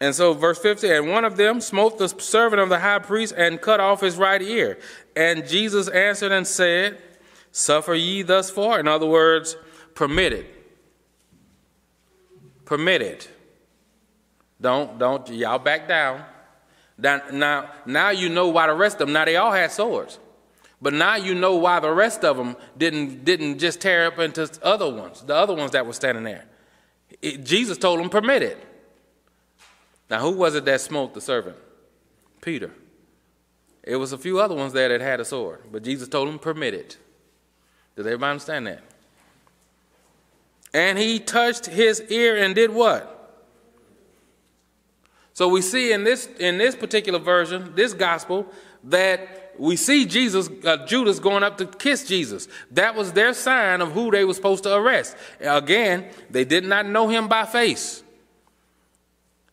And so, verse 50, and one of them smote the servant of the high priest and cut off his right ear. And Jesus answered and said, Suffer ye thus far? In other words, permit it. Permit it. Don't, don't, y'all back down. Now, now, you know why the rest of them, now they all had swords. But now you know why the rest of them didn't, didn't just tear up into other ones, the other ones that were standing there. It- Jesus told them, permit it. Now, who was it that smote the servant? Peter. It was a few other ones there that had a sword, but Jesus told them, permit it. Does everybody understand that? And he touched his ear and did what? So we see in this, in this particular version, this gospel, that we see Jesus, uh, Judas going up to kiss Jesus. That was their sign of who they were supposed to arrest. Again, they did not know him by face.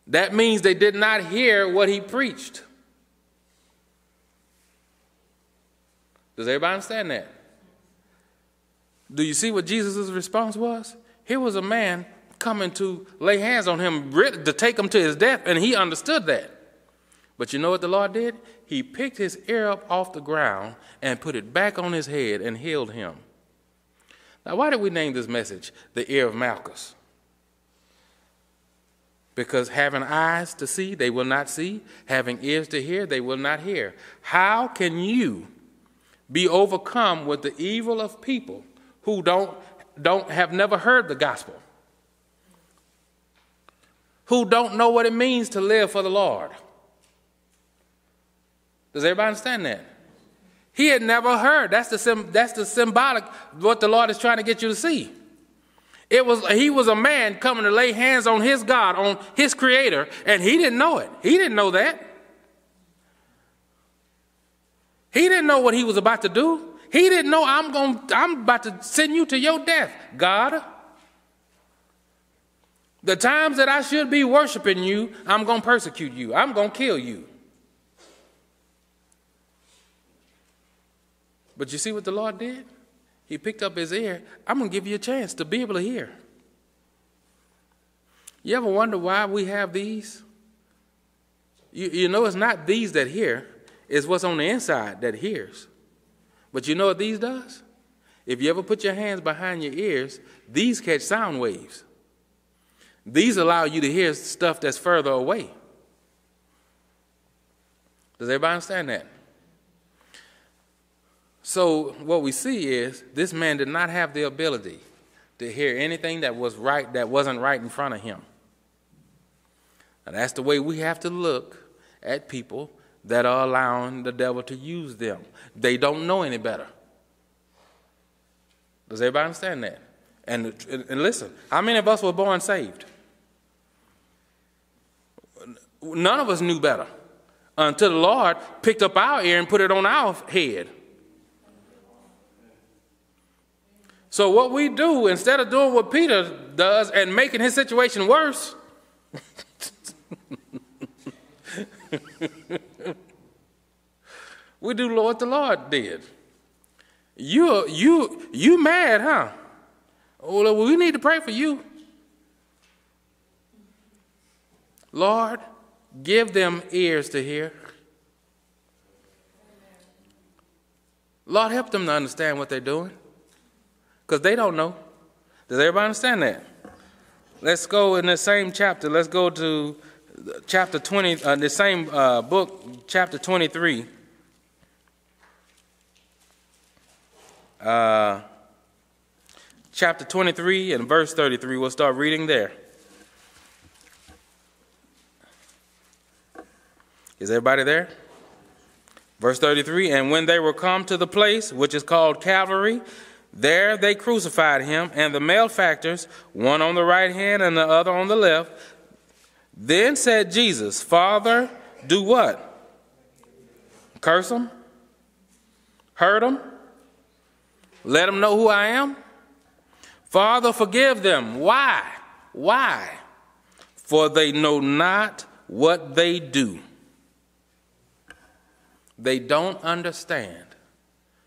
That means they did not hear what he preached. Does everybody understand that? Do you see what Jesus' response was? Here was a man coming to lay hands on him to take him to his death, and he understood that. But you know what the Lord did? He picked his ear up off the ground and put it back on his head and healed him. Now, why did we name this message the ear of Malchus? Because having eyes to see, they will not see. Having ears to hear, they will not hear. How can you be overcome with the evil of people who don't, don't have never heard the gospel? Who don't know what it means to live for the Lord? Does everybody understand that? He had never heard. That's the, that's the symbolic, what the Lord is trying to get you to see. It was he was a man coming to lay hands on his God, on his creator, and he didn't know it. He didn't know that. He didn't know what he was about to do. He didn't know I'm going I'm about to send you to your death, God. The times that I should be worshiping you, I'm going to persecute you. I'm going to kill you. But you see what the Lord did? He picked up his ear. I'm going to give you a chance to be able to hear. You ever wonder why we have these? You, you know, it's not these that hear, it's what's on the inside that hears. But you know what these does? If you ever put your hands behind your ears, these catch sound waves. These allow you to hear stuff that's further away. Does everybody understand that? So what we see is this man did not have the ability to hear anything that was right that wasn't right in front of him. And that's the way we have to look at people that are allowing the devil to use them. They don't know any better. Does everybody understand that? And, and listen, how many of us were born saved? None of us knew better until the Lord picked up our ear and put it on our head. So what we do, instead of doing what Peter does and making his situation worse, (laughs) we do what the Lord did. You you you mad, huh? Oh, we need to pray for you. Lord, give them ears to hear. Lord, help them to understand what they're doing because they don't know. Does everybody understand that? Let's go in the same chapter. Let's go to chapter 20, uh, the same uh, book, chapter 23. Uh, chapter 23 and verse 33. We'll start reading there. Is everybody there? Verse 33 And when they were come to the place which is called Calvary, there they crucified him, and the malefactors, one on the right hand and the other on the left. Then said Jesus, Father, do what? Curse them? Hurt them? Let them know who I am? Father, forgive them. Why? Why? For they know not what they do. They don't understand.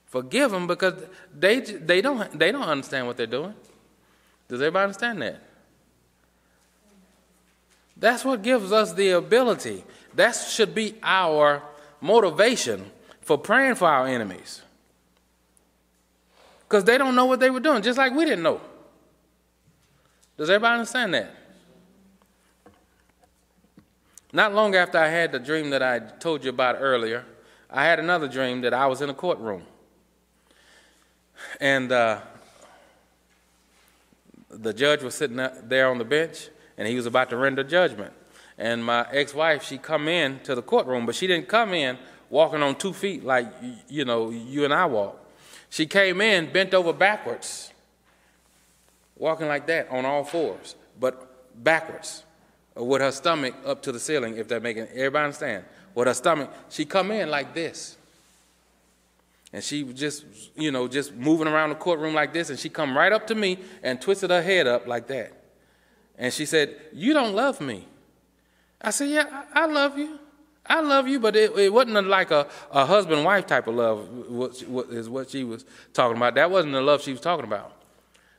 Forgive them because they, they, don't, they don't understand what they're doing. Does everybody understand that? That's what gives us the ability. That should be our motivation for praying for our enemies. Because they don't know what they were doing, just like we didn't know. Does everybody understand that? Not long after I had the dream that I told you about earlier, I had another dream that I was in a courtroom. And uh, the judge was sitting there on the bench, and he was about to render judgment. And my ex-wife, she come in to the courtroom, but she didn't come in walking on two feet like you know you and I walk. She came in bent over backwards, walking like that on all fours, but backwards, with her stomach up to the ceiling. If that making everybody understand, with her stomach, she come in like this and she just, you know, just moving around the courtroom like this, and she come right up to me and twisted her head up like that. And she said, You don't love me. I said, Yeah, I, I love you. I love you, but it, it wasn't like a, a husband wife type of love, what is what she was talking about. That wasn't the love she was talking about.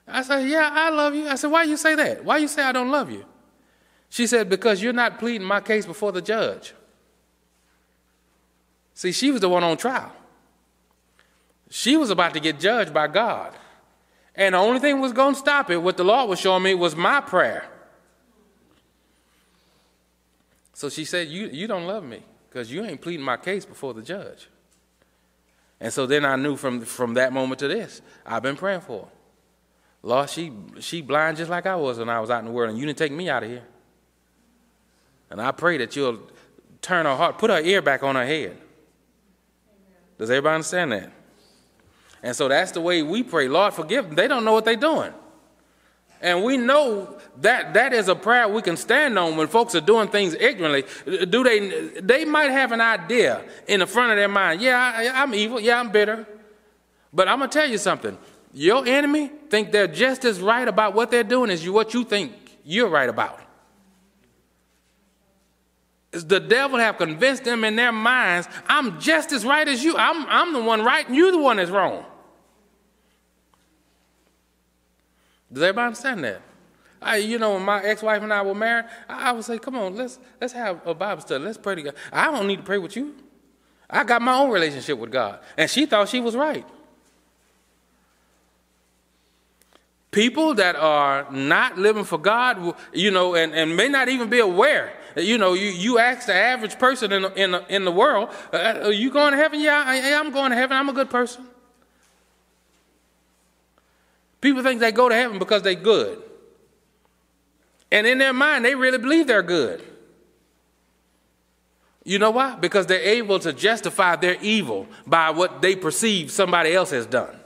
I said, Yeah, I love you. I said, Why you say that? Why you say I don't love you? She said, Because you're not pleading my case before the judge. See, she was the one on trial. She was about to get judged by God. And the only thing was going to stop it, what the Lord was showing me, was my prayer. So she said, You, you don't love me because you ain't pleading my case before the judge. And so then I knew from, from that moment to this, I've been praying for her. Lord, she, she blind just like I was when I was out in the world, and you didn't take me out of here. And I pray that you'll turn her heart, put her ear back on her head. Does everybody understand that? And so that's the way we pray. Lord, forgive them. They don't know what they're doing. And we know that that is a prayer we can stand on when folks are doing things ignorantly. Do they? They might have an idea in the front of their mind. Yeah, I, I'm evil. Yeah, I'm bitter. But I'm gonna tell you something. Your enemy think they're just as right about what they're doing as you what you think you're right about the devil have convinced them in their minds, I'm just as right as you. I'm, I'm the one right and you're the one that's wrong. Does everybody understand that? I, you know, when my ex-wife and I were married, I, I would say, come on, let's, let's have a Bible study. Let's pray to God. I don't need to pray with you. I got my own relationship with God. And she thought she was right. People that are not living for God, you know, and, and may not even be aware you know, you, you ask the average person in the, in in the world, uh, are you going to heaven? Yeah, I, I'm going to heaven. I'm a good person. People think they go to heaven because they're good. And in their mind, they really believe they're good. You know why? Because they're able to justify their evil by what they perceive somebody else has done.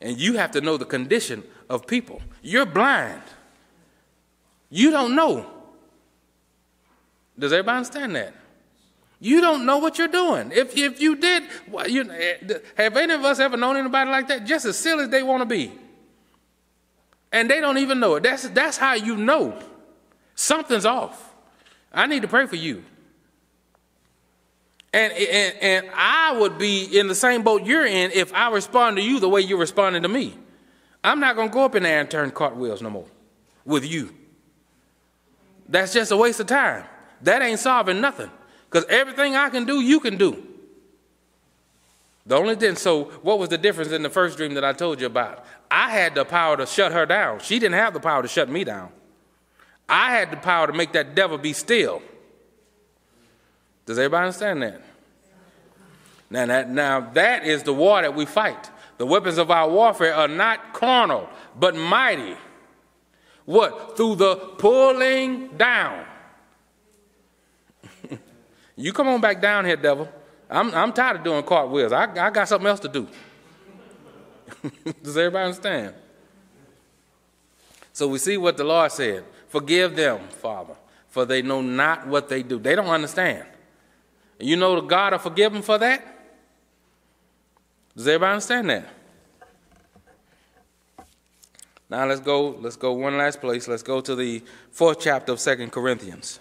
And you have to know the condition of people. You're blind. You don't know. Does everybody understand that? You don't know what you're doing. If, if you did, well, you, eh, have any of us ever known anybody like that? Just as silly as they want to be. And they don't even know it. That's, that's how you know something's off. I need to pray for you. And, and, and I would be in the same boat you're in if I respond to you the way you're responding to me. I'm not going to go up in there and turn cartwheels no more with you. That's just a waste of time. That ain't solving nothing. Because everything I can do, you can do. The only thing, so what was the difference in the first dream that I told you about? I had the power to shut her down. She didn't have the power to shut me down. I had the power to make that devil be still. Does everybody understand that? Now that, now that is the war that we fight. The weapons of our warfare are not carnal, but mighty. What? Through the pulling down. (laughs) you come on back down here, devil. I'm, I'm tired of doing cartwheels. I, I got something else to do. (laughs) Does everybody understand? So we see what the Lord said Forgive them, Father, for they know not what they do. They don't understand. You know the God will forgive them for that? Does everybody understand that? Now let's go, let's go one last place. Let's go to the fourth chapter of Second Corinthians.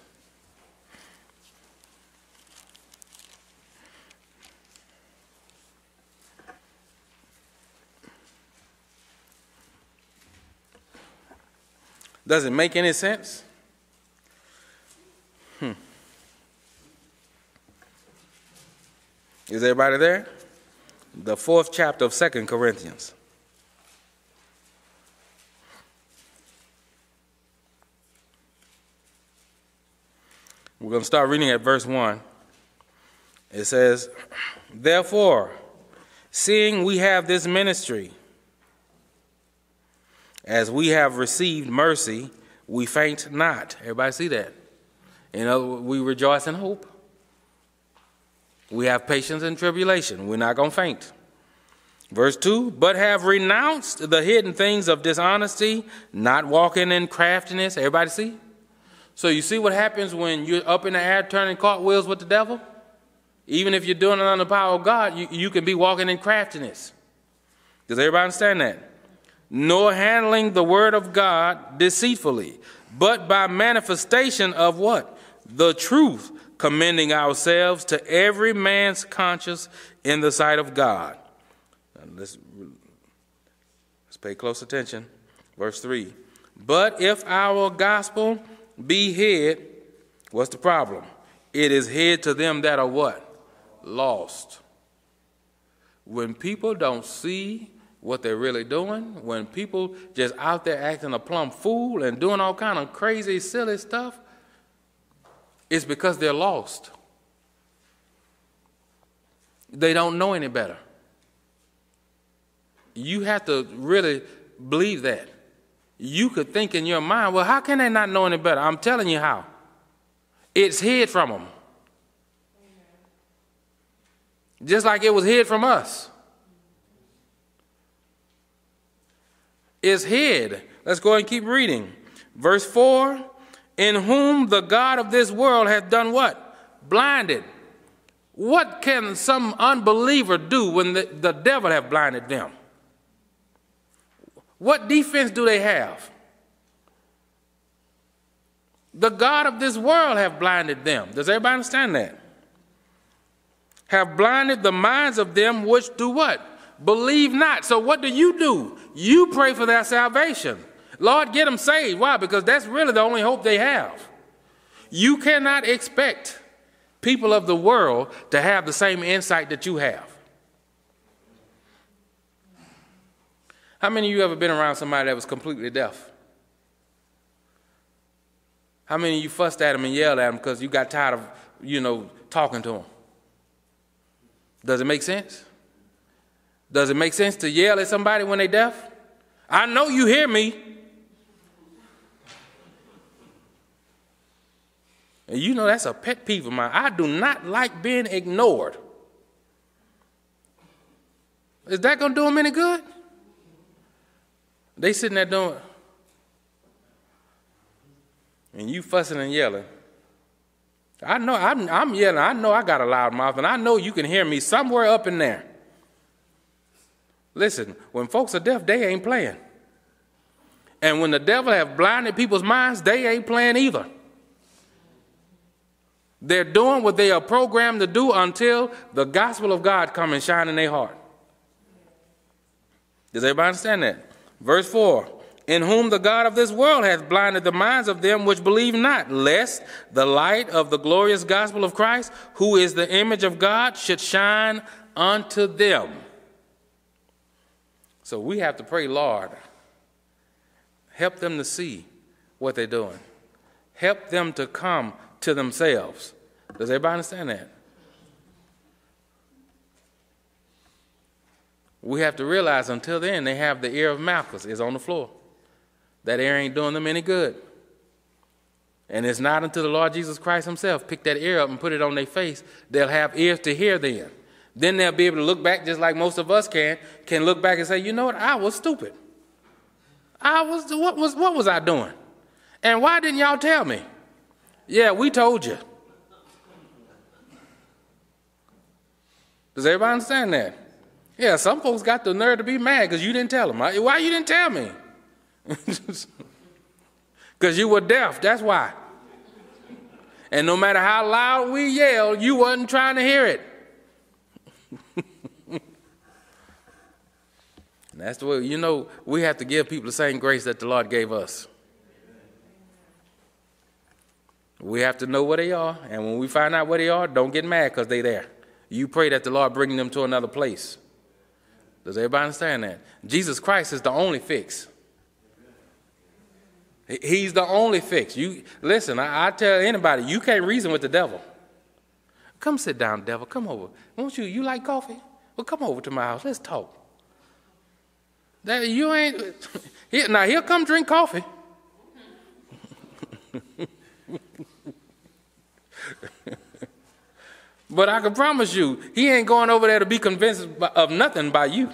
Does it make any sense? Hmm. Is everybody there? The fourth chapter of Second Corinthians. We're going to start reading at verse 1. It says, Therefore, seeing we have this ministry, as we have received mercy, we faint not. Everybody see that? You know, we rejoice in hope. We have patience in tribulation. We're not going to faint. Verse 2 But have renounced the hidden things of dishonesty, not walking in craftiness. Everybody see? So you see what happens when you're up in the air turning cartwheels with the devil? Even if you're doing it under the power of God, you, you can be walking in craftiness. Does everybody understand that? Nor handling the word of God deceitfully, but by manifestation of what? The truth, commending ourselves to every man's conscience in the sight of God. let's, let's pay close attention. Verse 3. But if our gospel be hid, what's the problem? It is hid to them that are what? Lost. When people don't see what they're really doing, when people just out there acting a plumb fool and doing all kind of crazy, silly stuff, it's because they're lost. They don't know any better. You have to really believe that. You could think in your mind, well, how can they not know any better? I'm telling you how. It's hid from them. Just like it was hid from us. It's hid. Let's go and keep reading. Verse 4 In whom the God of this world hath done what? Blinded. What can some unbeliever do when the, the devil have blinded them? What defense do they have? The God of this world have blinded them. Does everybody understand that? Have blinded the minds of them which do what? Believe not. So what do you do? You pray for their salvation. Lord, get them saved. Why? Because that's really the only hope they have. You cannot expect people of the world to have the same insight that you have. How many of you ever been around somebody that was completely deaf? How many of you fussed at them and yelled at them because you got tired of, you know, talking to them? Does it make sense? Does it make sense to yell at somebody when they're deaf? I know you hear me. And you know that's a pet peeve of mine. I do not like being ignored. Is that going to do them any good? They sitting there doing, and you fussing and yelling. I know I'm, I'm yelling. I know I got a loud mouth, and I know you can hear me somewhere up in there. Listen, when folks are deaf, they ain't playing. And when the devil have blinded people's minds, they ain't playing either. They're doing what they are programmed to do until the gospel of God come and shine in their heart. Does everybody understand that? Verse 4 In whom the God of this world hath blinded the minds of them which believe not, lest the light of the glorious gospel of Christ, who is the image of God, should shine unto them. So we have to pray, Lord, help them to see what they're doing. Help them to come to themselves. Does everybody understand that? We have to realize until then they have the ear of Malchus is on the floor. That ear ain't doing them any good. And it's not until the Lord Jesus Christ Himself pick that ear up and put it on their face, they'll have ears to hear then. Then they'll be able to look back just like most of us can, can look back and say, you know what, I was stupid. I was, what was, what was I doing? And why didn't y'all tell me? Yeah, we told you. Does everybody understand that? Yeah, some folks got the nerve to be mad because you didn't tell them. Why you didn't tell me? (laughs) Because you were deaf, that's why. And no matter how loud we yelled, you wasn't trying to hear it. (laughs) that's the way, you know, we have to give people the same grace that the Lord gave us. We have to know where they are, and when we find out where they are, don't get mad because they're there. You pray that the Lord bring them to another place. Does everybody understand that? Jesus Christ is the only fix. He's the only fix. You listen. I, I tell anybody, you can't reason with the devil. Come sit down, devil. Come over. Won't you? You like coffee? Well, come over to my house. Let's talk. That you ain't. (laughs) He, now he'll come drink coffee. (laughs) but I can promise you, he ain't going over there to be convinced of nothing by you.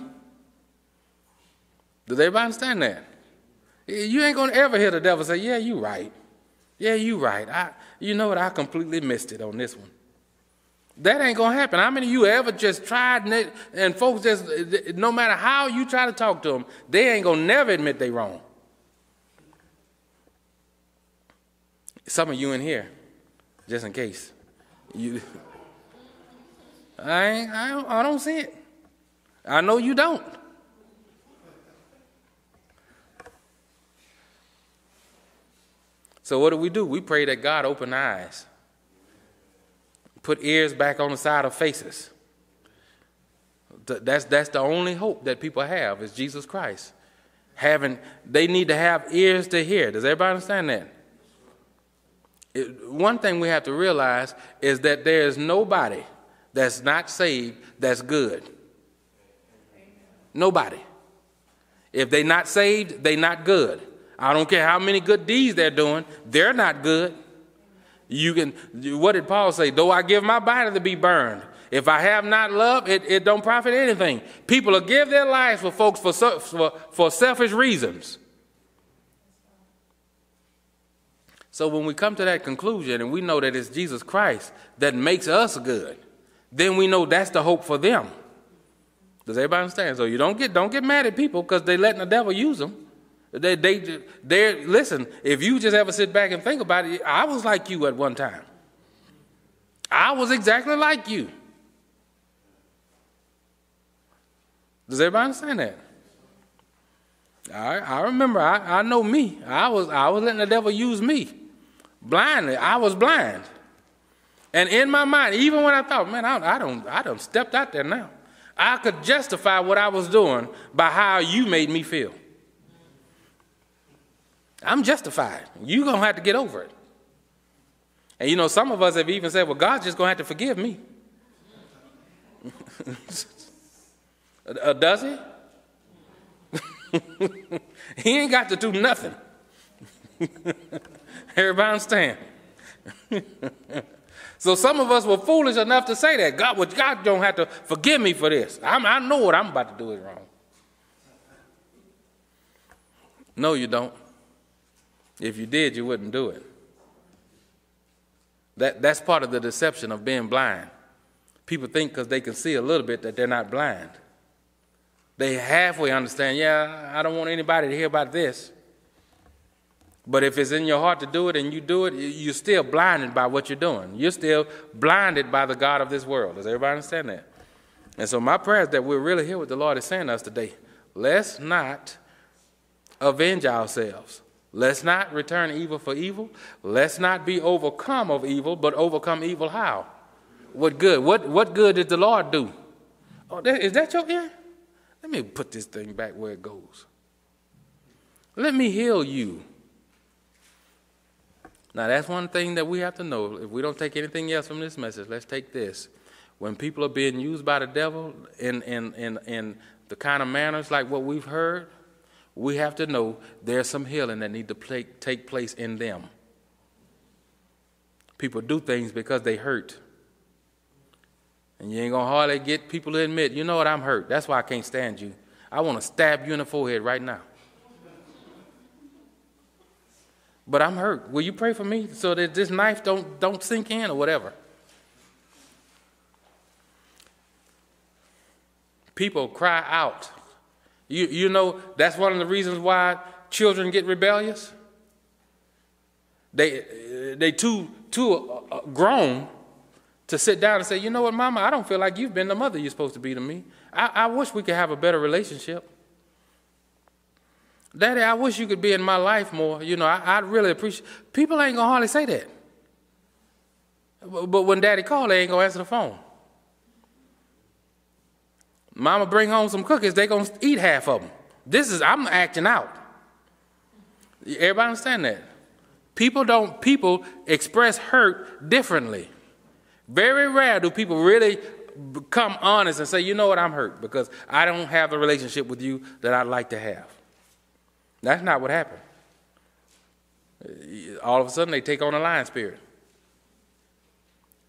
Does everybody understand that? You ain't gonna ever hear the devil say, "Yeah, you right. Yeah, you right. I, you know what? I completely missed it on this one." That ain't gonna happen. How many of you ever just tried and, and folks just no matter how you try to talk to them, they ain't gonna never admit they wrong. Some of you in here, just in case. You, I, I, don't, I don't see it. I know you don't. So what do we do? We pray that God open eyes, put ears back on the side of faces. That's, that's the only hope that people have is Jesus Christ. Having, they need to have ears to hear. Does everybody understand that? It, one thing we have to realize is that there is nobody that's not saved that's good. Nobody. If they're not saved, they're not good. I don't care how many good deeds they're doing, they're not good. You can, what did Paul say? Though I give my body to be burned, if I have not love, it, it don't profit anything. People will give their lives for folks for, for, for selfish reasons. So when we come to that conclusion and we know that it's Jesus Christ that makes us good, then we know that's the hope for them. Does everybody understand? So you don't get don't get mad at people because they letting the devil use them. They they they listen. If you just ever sit back and think about it, I was like you at one time. I was exactly like you. Does everybody understand that? I, I remember, I, I know me. I was, I was letting the devil use me blindly. I was blind. And in my mind, even when I thought, man, I, I don't, I don't stepped out there now. I could justify what I was doing by how you made me feel. I'm justified. You're going to have to get over it. And you know, some of us have even said, well, God's just going to have to forgive me. (laughs) uh, does he? (laughs) he ain't got to do nothing. (laughs) Everybody understand? So some of us were foolish enough to say that. God, well, God don't have to forgive me for this. I'm, I know what I'm about to do is wrong. No, you don't. If you did, you wouldn't do it. That, that's part of the deception of being blind. People think because they can see a little bit that they're not blind. They halfway understand, yeah, I don't want anybody to hear about this. But if it's in your heart to do it and you do it, you're still blinded by what you're doing. You're still blinded by the God of this world. Does everybody understand that? And so my prayer is that we're really hear what the Lord is saying to us today. Let's not avenge ourselves. Let's not return evil for evil. Let's not be overcome of evil, but overcome evil how? What good? What, what good did the Lord do? Oh, is that your ear? Let me put this thing back where it goes. Let me heal you. Now, that's one thing that we have to know. If we don't take anything else from this message, let's take this. When people are being used by the devil in, in, in, in the kind of manners like what we've heard, we have to know there's some healing that need to play, take place in them. People do things because they hurt. And you ain't gonna hardly get people to admit, you know what, I'm hurt. That's why I can't stand you. I want to stab you in the forehead right now. But I'm hurt. Will you pray for me so that this knife don't, don't sink in or whatever? People cry out. You, you know, that's one of the reasons why children get rebellious. They, they too, too uh, grown to sit down and say, you know what, mama, I don't feel like you've been the mother you're supposed to be to me. I, I wish we could have a better relationship. Daddy, I wish you could be in my life more. You know, I, would really appreciate. People ain't gonna hardly say that. But when Daddy call, they ain't gonna answer the phone. Mama bring home some cookies, they gonna eat half of them. This is I'm acting out. Everybody understand that? People don't. People express hurt differently. Very rare do people really become honest and say, you know what, I'm hurt because I don't have the relationship with you that I'd like to have. That's not what happened. All of a sudden, they take on a lion spirit.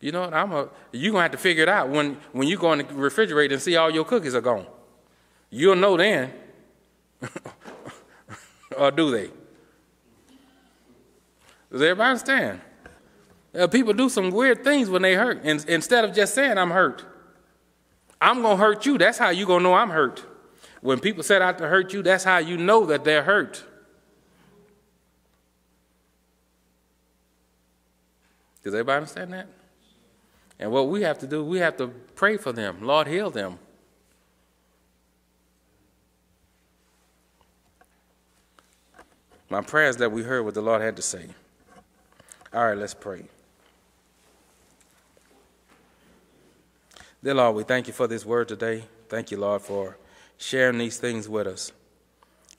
You know what? I'm a. You're gonna have to figure it out when when you go in the refrigerator and see all your cookies are gone. You'll know then. (laughs) or do they? Does everybody understand? Uh, people do some weird things when they hurt, and instead of just saying I'm hurt, I'm gonna hurt you. That's how you gonna know I'm hurt. When people set out to hurt you, that's how you know that they're hurt. Does everybody understand that? And what we have to do, we have to pray for them. Lord, heal them. My prayer is that we heard what the Lord had to say. All right, let's pray. Dear Lord, we thank you for this word today. Thank you, Lord, for sharing these things with us.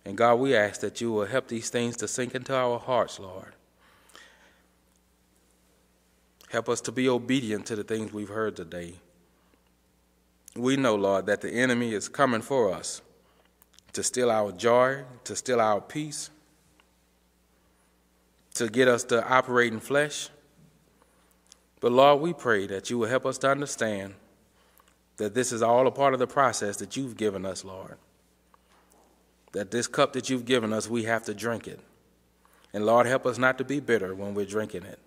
And God, we ask that you will help these things to sink into our hearts, Lord. Help us to be obedient to the things we've heard today. We know, Lord, that the enemy is coming for us to steal our joy, to steal our peace, to get us to operate in flesh. But Lord, we pray that you will help us to understand that this is all a part of the process that you've given us, Lord. That this cup that you've given us, we have to drink it. And Lord, help us not to be bitter when we're drinking it.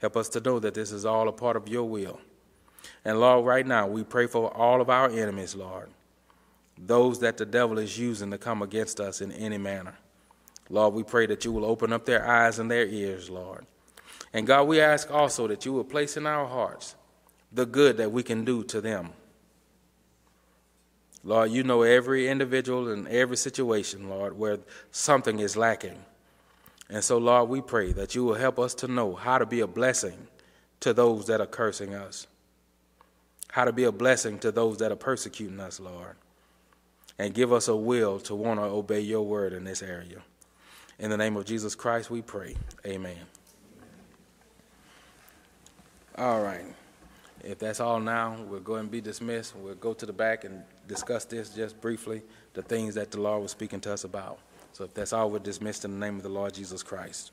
Help us to know that this is all a part of your will. And Lord, right now, we pray for all of our enemies, Lord, those that the devil is using to come against us in any manner. Lord, we pray that you will open up their eyes and their ears, Lord. And God, we ask also that you will place in our hearts the good that we can do to them. Lord, you know every individual and every situation, Lord, where something is lacking. And so, Lord, we pray that you will help us to know how to be a blessing to those that are cursing us, how to be a blessing to those that are persecuting us, Lord, and give us a will to want to obey your word in this area. In the name of Jesus Christ, we pray. Amen. All right. If that's all now, we'll go and be dismissed. We'll go to the back and discuss this just briefly, the things that the Lord was speaking to us about. So if that's all, we're dismissed in the name of the Lord Jesus Christ.